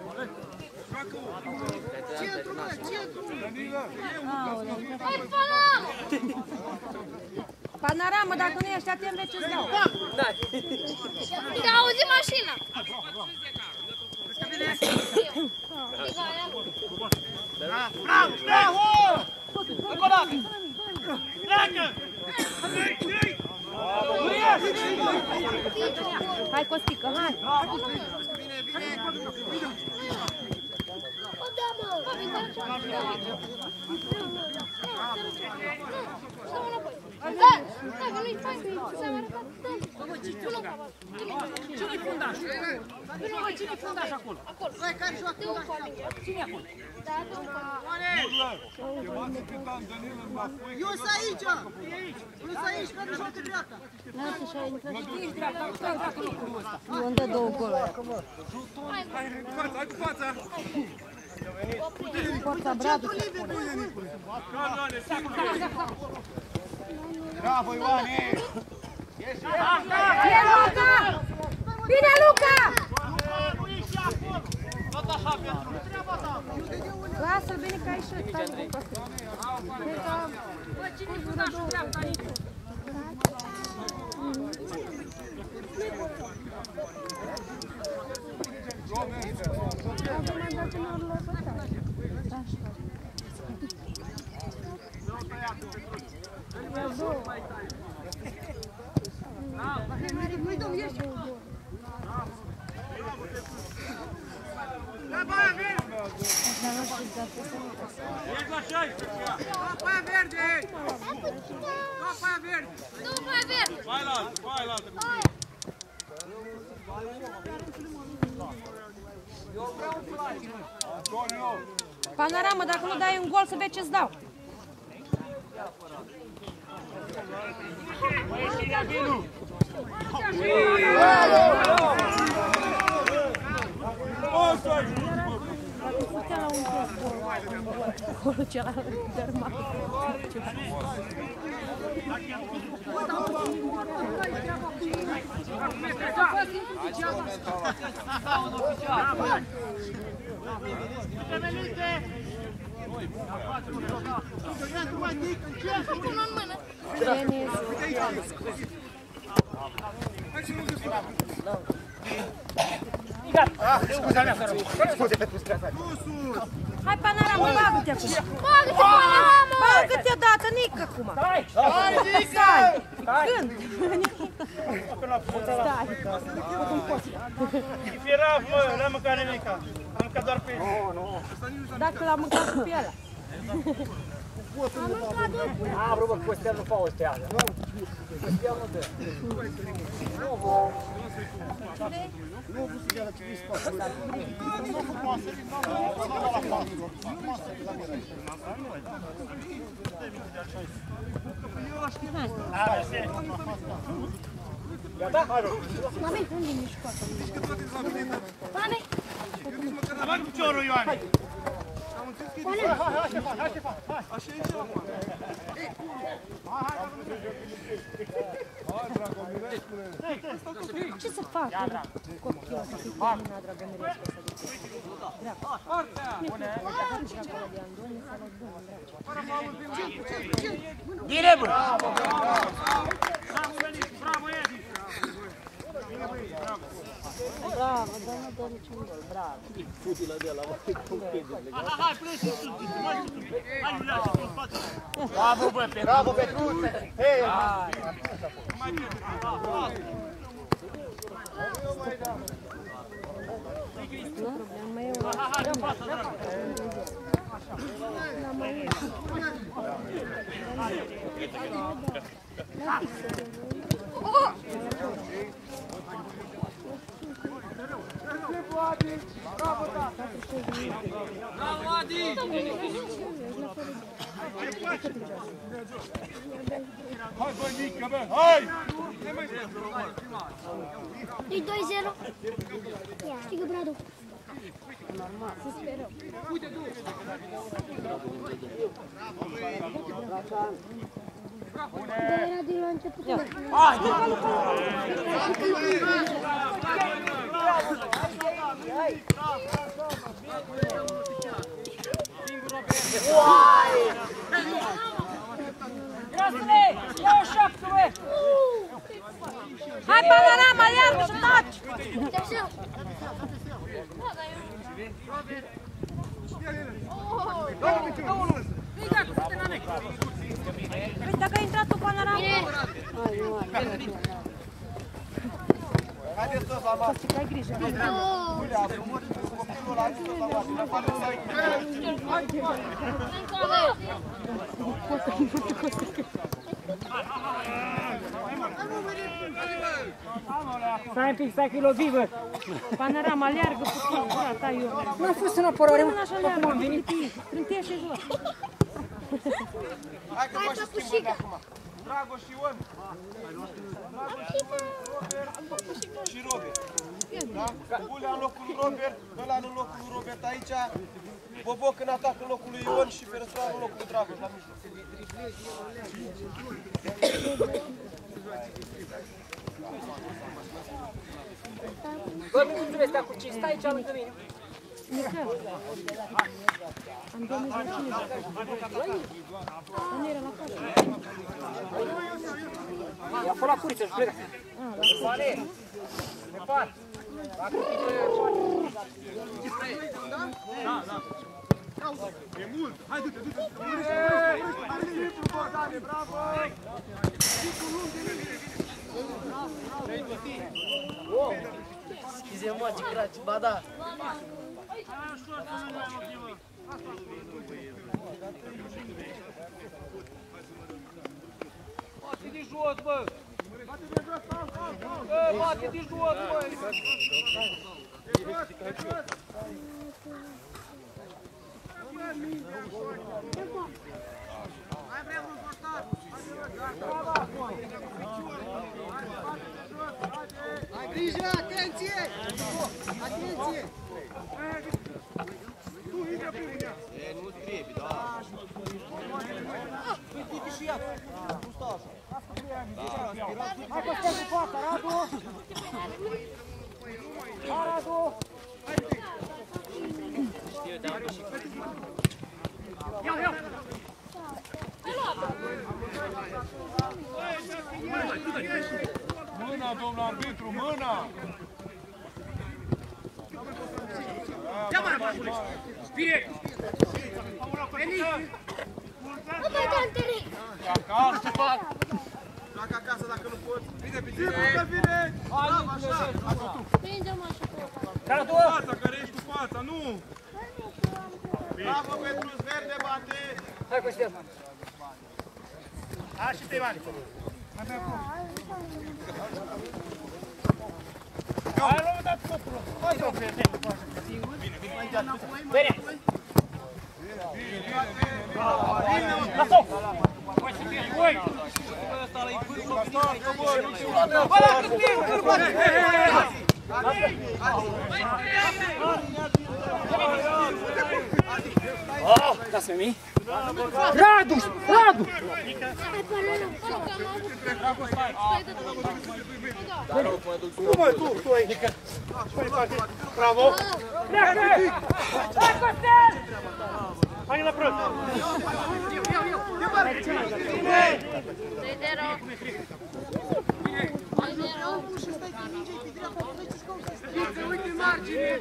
Panoramă, dacă nu ești atent, vezi ce-ți dau. Da, auzi mașina. Bravo, bravo! Încă o dată! Pleacă! Hai, Costică, hai! O, da, mă! Stau înapoi. Da, da, că nu-i fain, că s-a arătat. Da. Cine-i fundașul? Nu, mă, cine-i fundaș acolo? Acolo. Băi, care joacă Te un fain. Cine e acolo? Da, te un fain. Chemați capitan Danil înapoi. Eu sunt aici! Eu sunt aici, care joacă dreapta! Lasă și-a intrat. Ești dreapta, stai dreapta locul ăsta. Eu îmi dă două goluri. Hai, fața, hai cu fața. Forța Bradu. Bravo, Ioane! Bine, Luca! Bine, Luca! Lasă-l bine că ai ieșit. Stai cu Costică. Bă, cine-i fundașul dreapta aici? Nu-i dăm ieși! Ești la 16! Copaia verde! Copaia verde! Nu mai verde. Vai la altă, vai la altă! Antonio! Panoramă, dacă nu dai un gol, să vezi ce-ți dau. stătea la un post acolo cea dărmat. Scuza mea, sără. Scuze pentru streasa. Hai, panorama, bagă-te acum. Bagă-te, panorama! Bagă-te odată, nici acum. Stai! Stai, Stai! Când? Stai! E firav, mă, n-am mâncat nimica. Am mâncat doar pește. Nu, nu. Dacă l-am mâncat cu pielea. A, bro, bă, Costel nu faustează. Costel nu dă. Nu, bă. Gata? Hai, bă. Mami, unde e mișcoată? Mami! Hai cu piciorul, Ioane. Hai, hai, hai, Ștefan, hai, Ștefan, hai. Așa e ceva. Ce să fac? Copilul ăsta să-i termina Dragomirescu să duce. Dreapta. Bine, bă! Bravo, dar nu dă niciun gol, bravo. Futila de la cum crede. Hai, hai, pleci în sus, mai sus. Hai, Iulia, și tu în față. Bravo, bă, Petruțe. Bravo, Petruțe. Hei, hai. Mai bine, Problema e o... Hai, hai, în față, dragă. Hai, băi, mică, bă, hai! E 2-0. Știgă Bradu. Normal. Să sperăm. Dar era din la început. Hai! Grasule, ia o șapcă, bă! Hai, panorama, iar să taci! Păi dacă a intrat tu panorama... Hai, nu are. Haideți toți la masă. Ai grijă. Iulia, frumos, copilul ăla, haideți toți la masă. Ne face să ai Stai un pic, stai că-i lovi, bă! Panorama leargă puțin, gura ta, eu. Nu am fost în apărare, mă! așa leargă, am venit. Trântie și jos. Hai că faci schimbări de acum. Dragoș și Ion. Și Robert. Da? Bulea în locul lui Robert, ăla în locul lui Robert aici. Boboc în atac în locul lui Ion și Ferestranu în locul lui Dragoș la mijloc. Bă, nu înțeles, stai cu cine? Stai aici lângă mine. Am doamne la cine? Nu era la casă. Ia fă la curiță și plecă. Vale! Departe! Dacă Da, da. E mult! Hai, du-te, du-te! Triplu, Bogdane, bravo! Schize mă, ce craci, ba da. Bate de jos, bă! Bă, bate de jos, bă! Ai grijă, atenție! Atenție! Tu, Ige, Hai că stai cu fața, Radu! Hai, Radu! Știu, dar și... Ia, ia! Mâna, domnul arbitru, mâna! Ia mă, bărbule! Spire! Veni! Nu mai da întâlni. Acasă! Dacă acasă, dacă nu poți. Vine pe tine. Vine, vine! Bravo, așa. Prinde-mă așa pe Cu fața, care ești cu fața, nu! Bravo, Petrus, verde bate. Hai Costel! Hai și te Ivane. Hai, nu mă dați copul. Hai, să o fie. Bine, bine. Bine. Lasă-o! Hai să fie, oi! Bă, la Cristin, cârpă! Oh, lasă mi. Radu! Radu! Nu mai tu, tu aici! Bravo! Pleacă! Hai Costel! Hai la prăt! 2-0! Uite margine!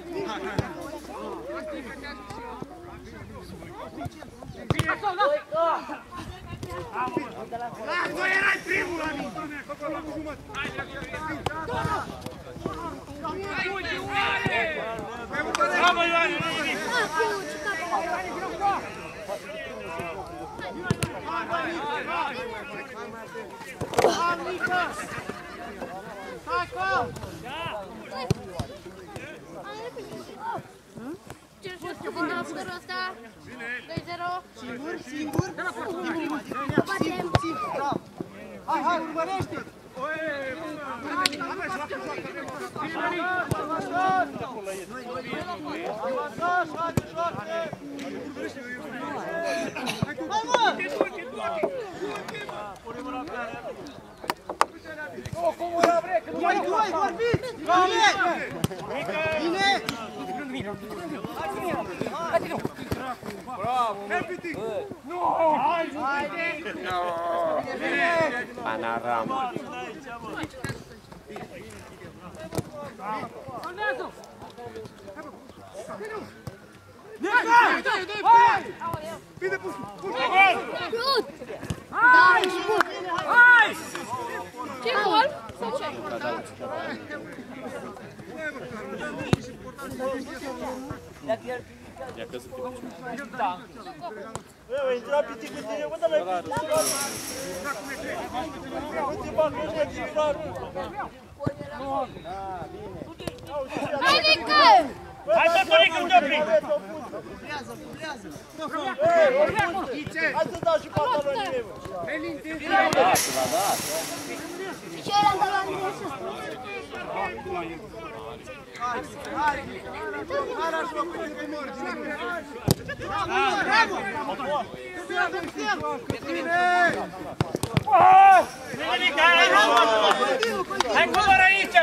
Tu erai primul la mine! Bravo, Ioane! Ce știu cu apărul ăsta? 2-0. Singur, singur! Batem. Hai, hai, urmărește! Hai, hai, vorbiți! Bine! Bine! Panorama. Șut! Hai! Hai! Ce gol? Sau ce? Ia că să Eu, intra pe tine, tine, mă, dar la Nu te bag, nu te bag, Hai, Nică! Hai să pune când te opri! Fublează, fublează! Hai să dau și pantalonii mei, mă! Da, să va da. Ce era de la Andreea Hai, hai. Hai la joc, uite pe margine. Bravo! Bravo! Hai cobor aici!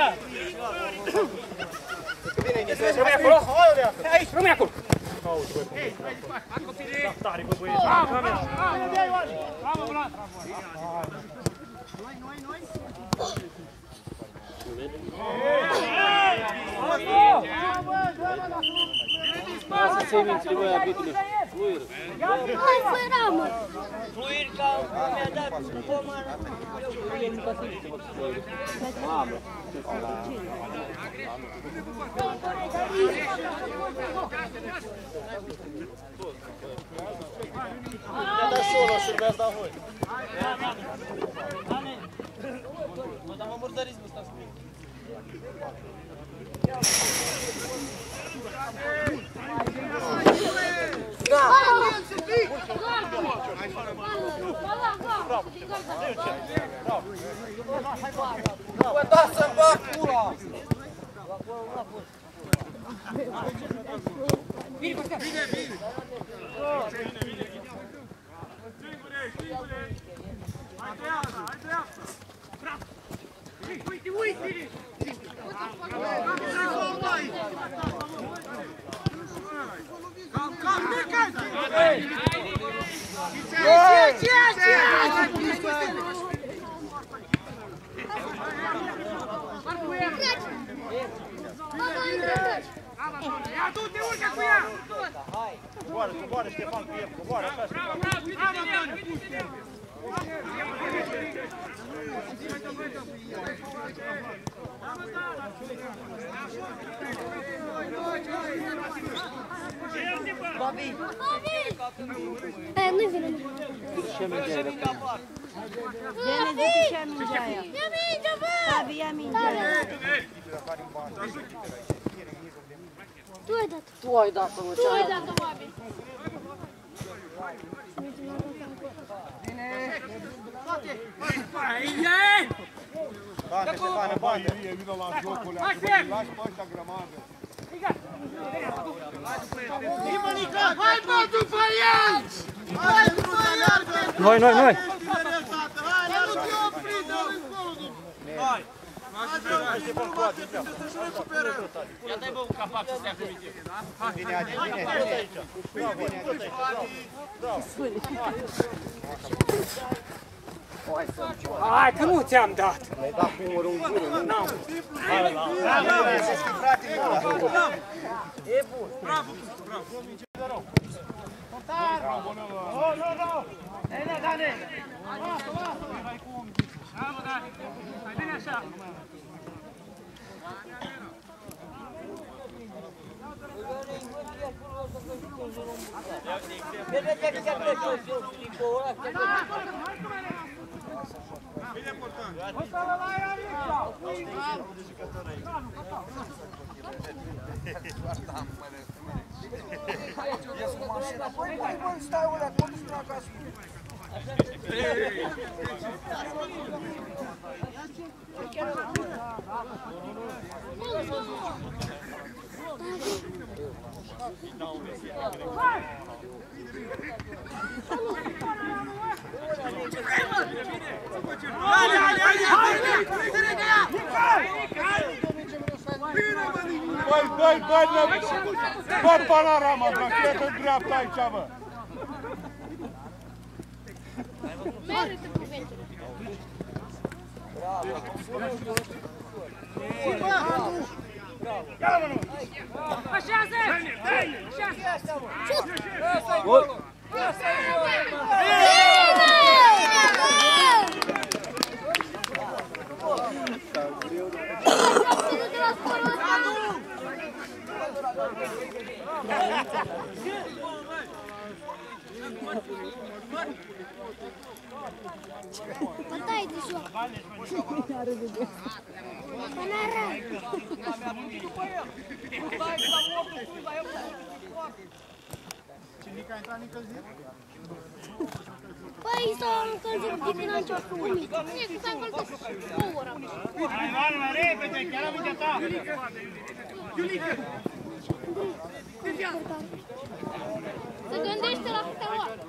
Rămâi acolo? Aici, rămâi acolo! Tare, bă, băieți! Bravo, Vlad! Lasă semințele, băi, arbitule. Fluier. Hai, fără, mă! Fluir ca mi-a dat pomă. Mamă. Ia da solo și urmează da voi. Mă, dar mă murdăriți, nu stați cu mine. Bă, da să-mi bag pula! Bine, Costea! Bine, bine! Bine, bine! Singure, singure! Hai dreapta, hai dreapta! Ia du-te, urcă cu ea! Coboară, coboară, Ștefan, cu el, coboară, așa, Ștefan. Bobby! E, nu vine. Bine, zice și a mingea aia. Ia mingea, bă! Fabi, ia mingea aia. Tu ai dat. Tu ai dat-o, mă, Tu ai dat-o, Bobby. Bandă, Ștefan, bandă. Ilie, vină la jocul ăla, să mă lași pe ăștia grămadă. Hai, bă, după el! Hai, după el! Noi, noi, noi! Hai, nu te opri, dă-l încolo, după. Hai! Hai, Ștefan, poate, să și recuperăm. Ia dai bă un capac să stea cu mine. Vine, Adi, vine, vine aici. Vine, Hai că nu ți-am dat! Mi-ai dat cu umărul în gură, nu? N-am. Bravo, să știi, frate, ăla. E bun. Bravo, bravo. Bravo, Nela. Dane, Dane! Lasă, lasă! Bravo, Dane! Hai bine așa! Băi, băi, băi, băi, bă, panorama, bă, cred în dreapta aici, bă. Merită cuvintele. Așează! Așează! Gol! Bătaie de joc. Panara. Păi s-a încălzit de când a început cu mic. Nu, s-a încălzit o oră. Hai, Ioane, mai repede, chiar am mingea ta! Se gândește la câte ori.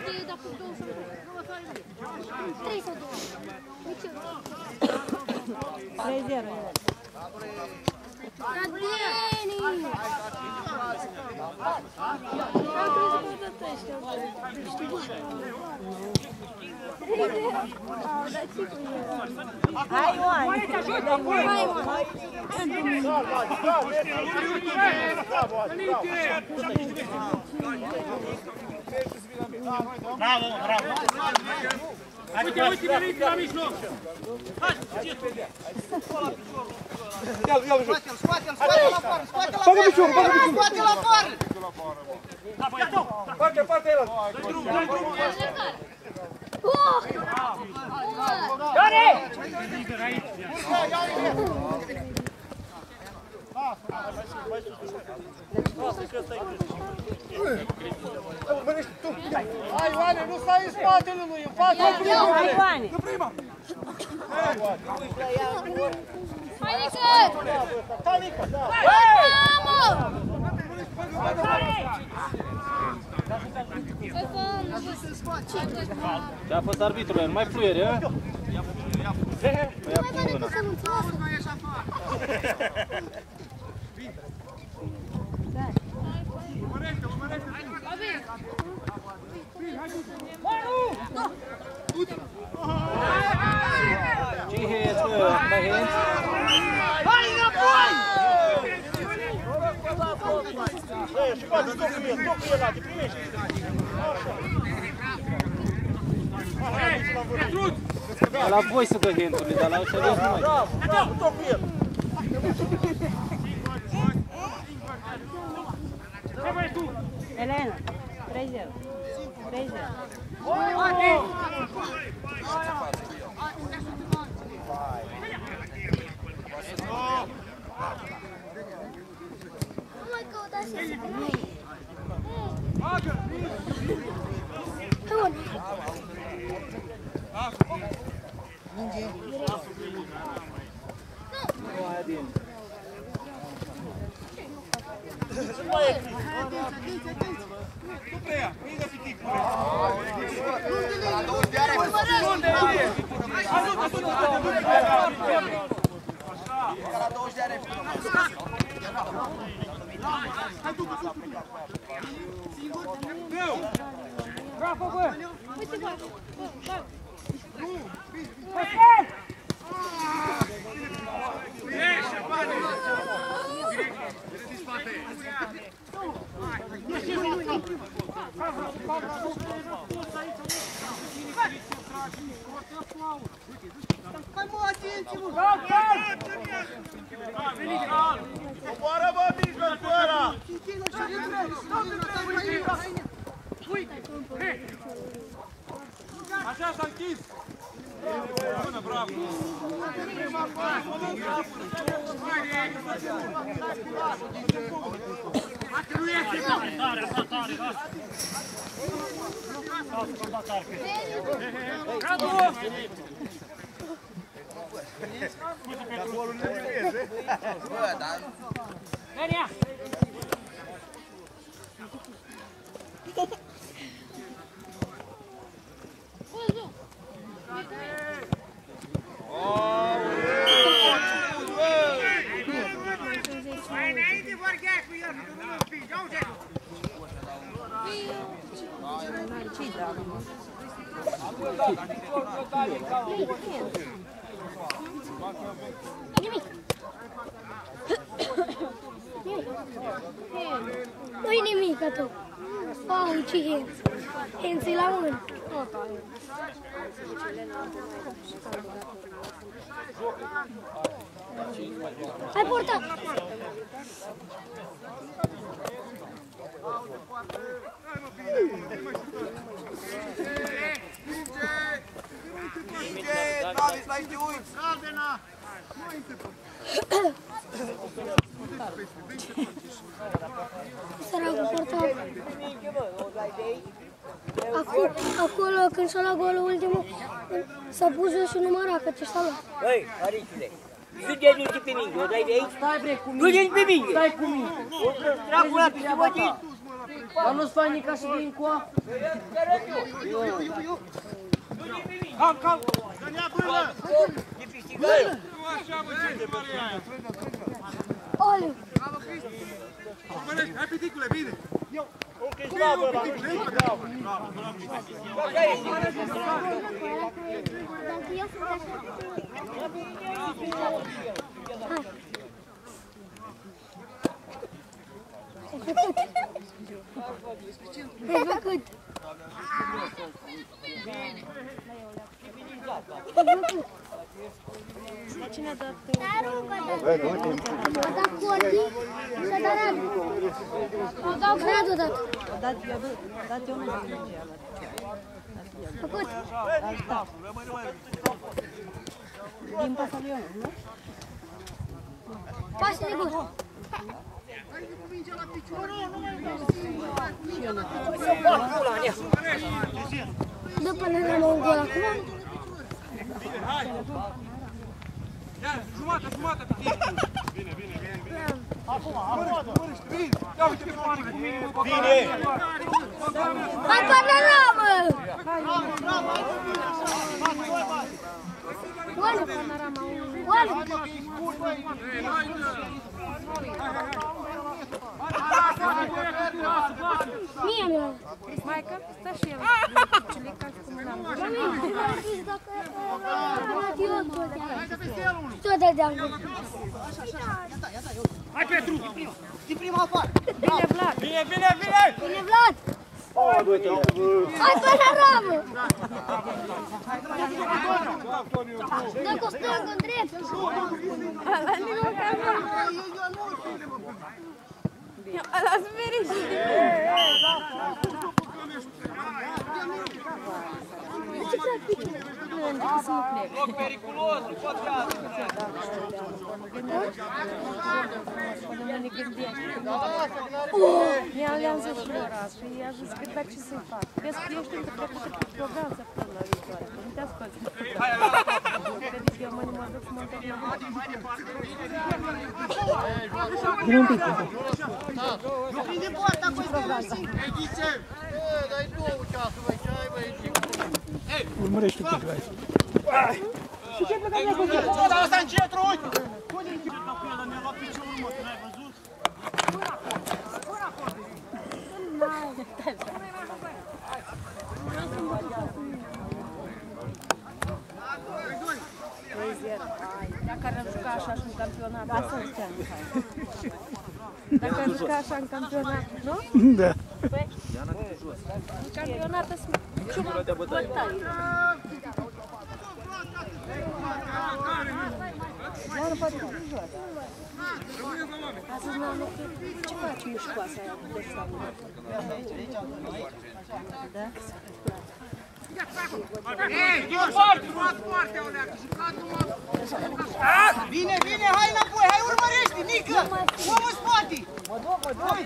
Știi dacă două sau trei sau două. Nici eu. 3-0. Cadeni! Hai, Ioan! Hai, mă! Bravo, bravo! Uite, uite, uite, la mijloc! Hai, Ia-l, ia-l jos. Scoate-l, scoate-l la afară, scoate-l la Bagă piciorul, bagă piciorul. Scoate-l la afară! Da, Parte, parte el. Hai, Ioane, nu stai în spatele lui, în fața lui! Hai, Ioane! În prima. Hai, Nică! Ta, Nică, da. Mamă! Păi, fă, Ce a fost arbitrul, nu mai fluiere, a? Nu mai bine decât să nu-ți lasă. Ce hei, bă, Two hands, good. My hands. Ela foi se dentro, ele dá lá, eu. Bravo, bravo, Tobias! Helena, 3 0 3 0 Ninguém. Não. Não é dentro. Tot cu el. Elena, 3-0. 3-0. Nu mai căutați să se Bun. Nu prea, nu-i de piticule. Ajută, ajută! La 20 de ani. Bravo, bă! Uite, bă, bă, bă. Ieși, bani! Hai mă, atenție, mă! Coboară, bă, mijlocul ăla! Chichino, și de drept! Așa s-a închis! Bună, bravo! Bă, dar... Venia! Mai înainte vorbea cu el, că nu-l împingi, auzi? Nimic. Nu-i nimic, tu. Au, ce e? Henții la mână. Hai porta! Minge, David, stai să te uiți! Caldena! Săracul porta. Acolo, acolo, când și-a luat golul ultimul, s-a pus jos și număra că ce s-a luat. Băi, Aricule, du-te nu pe mine, o dai de aici? Stai bre cu mine. Du-te pe mine. Stai cu mine. O dracu la pisică bătit. Dar nu-ți faci nica și din coa? Cam, cam! Dă-ne bârlă! De pistigări. Nu așa, mă, ce mare aia! Oleu! Urmărești, hai piticule, bine! Încă-i slavă ăla, nu știu, bravo! Dacă eu sunt așa... Hai! Ai făcut! Ai făcut! Ai făcut! Cine a dat? A dat Cordi și a dat Radu. A dat Radu, a dat. A dat, i-a dat, a dat eu nu știu ce a dat. Făcut. Din pasalionul, nu? Pași de gol. Dă până la un gol acum. Bine, hai! Ia, jumate, jumate pe tine! Bine, bine, bine, bine! Acum, acum! Bine! Ia uite pe oameni cum vine! Bine! Acolo ramă! Ramă, ramă, hai să vină așa! Bate, bate, bate! Oală panorama! Oală! Hai, hai, hai! Mie mi-a. Maica, stă și el. Ciulica și cum l-am. Tot de de-am Hai Petru, din prima. Din prima afară. Bine Vlad. Bine, bine, bine. Bine Vlad. Hai pe la ramă! Dă cu stângă, drept! Nu, nu, nu! În drept! Ăla smerit! Loc periculos, nu pot fi Я le-am zis și lor azi și i-a zis că dacă ce să-i fac. Vezi că ești între trecută pe program săptămâna viitoare, că nu te asculti. Credeți că eu mă număr să mă întâlnesc. Vine un pic. Nu prinde poarta, păi stai singur! Eghițe! Dai două ceasuri, băi, ce ai, băi? Urmărește un pic, hai. Și ce plecă de acolo? Dar ăsta în centru, uite! Mi-a luat piciorul, mă, tu n-ai văzut? Dacă ar juca așa și în campionat, asta înseamnă. Dacă ar juca așa în campionat, nu? Da. Păi, în campionat sunt ciumă bătaie. Dar nu poate fi jos. Astăzi n-am lucrat. Ce faci mișcoasa aia de seamă? Da? Vine, vine, hai înapoi, hai urmărește, Nică! Omul în spate! Mă duc, mă duc!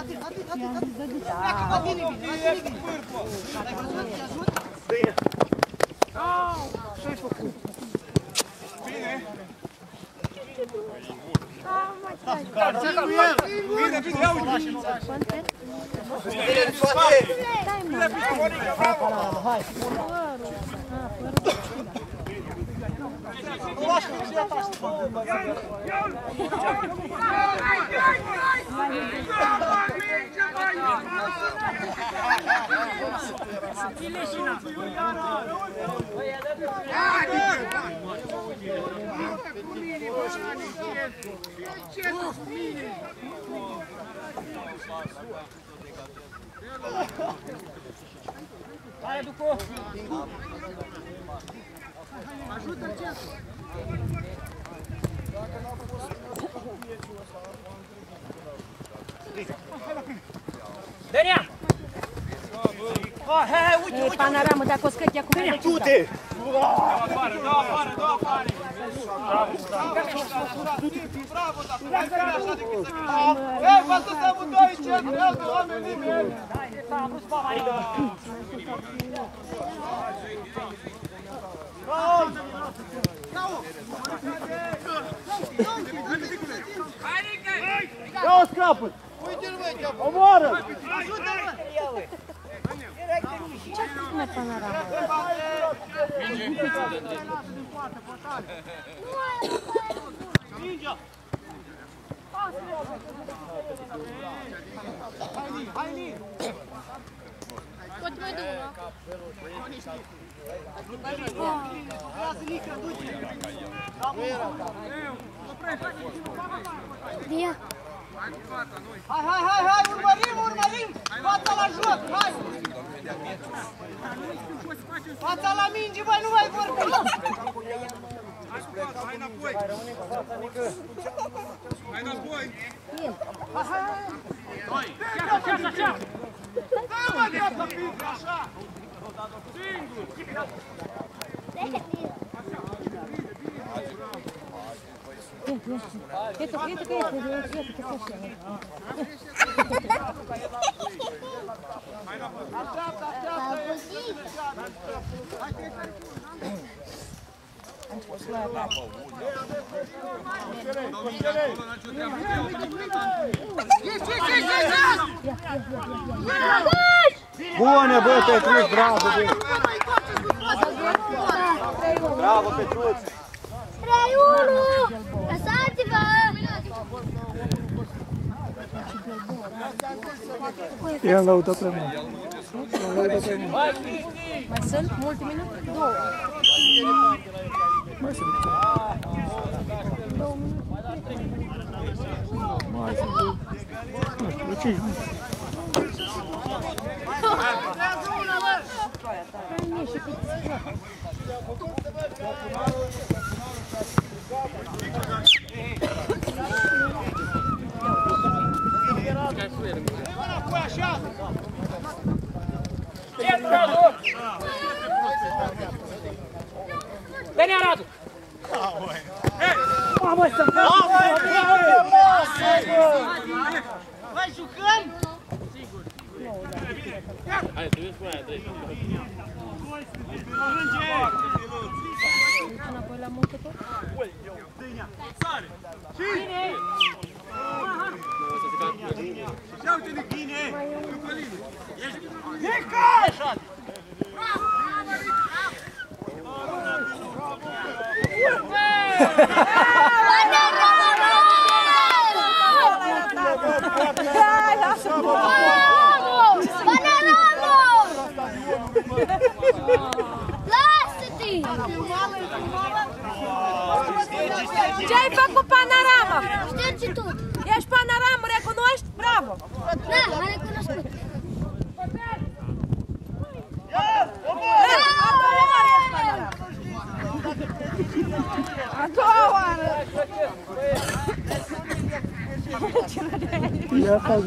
Atât, atât, atât, atât! Pleacă, mă, vine, vine, vine, vine! Ai văzut, te ajut? Ce-ai făcut? Bine! Bine, bine, ia uite! Stai, mă, hai. Hai, Ducu! Nu lași că ți-a ta să Hai, Duco! Ajută-l ce? Denia! Hai, hai, uite, Ei, panoramă, dacă o scăti acum... Du-te! Dă afară, dă afară, dă afară! Bravo, bravo, dacă mai vine așa decât să vină. Ei, vă să stăm în doi centri, altă oameni nimeni! Ia-o scapă! Uite-l, băi, ce-a Omoară! Ce-a făcut mai panoramă? Mingea! Hai, Ni, hai, Ni! Poate mai dă una. Lasă, Nică, du-te! Bine. Hai, hai, hai, hai, urmărim, urmărim! Fața la joc, hai! Fața la minge, băi, nu mai vorbi! Hai înapoi! Hai înapoi! Hai, hai, hai! Ceața, ceața, ceața! Dă mă, dreapta, Pintre, așa! Singur! Это, это, это, это, это, Așteaptă, așteaptă! Bune, bă, Petruț, bravo, bă! Bravo, Petruț! 3-1! Lăsați-vă! I-am lăudat prea mult. I-am lăudat prea mult. Mai sunt multe minute? Două. Mai sunt. Două minute. Mai sunt. Nu știu, de 5 minute. Hai, ieși, că ți Dă-ne Aradu! Mamă, să Mai jucăm? Hai, să vezi cum aia, treci. înapoi la muncă tot? Cine? Ia uite-ne bine! Nica! Așa! Lasă-te! Ce-ai făcut panorama? Șterge tot! Ești panoramă, recunoști? Bravo! Da, am recunoscut. A doua oară! Ia fac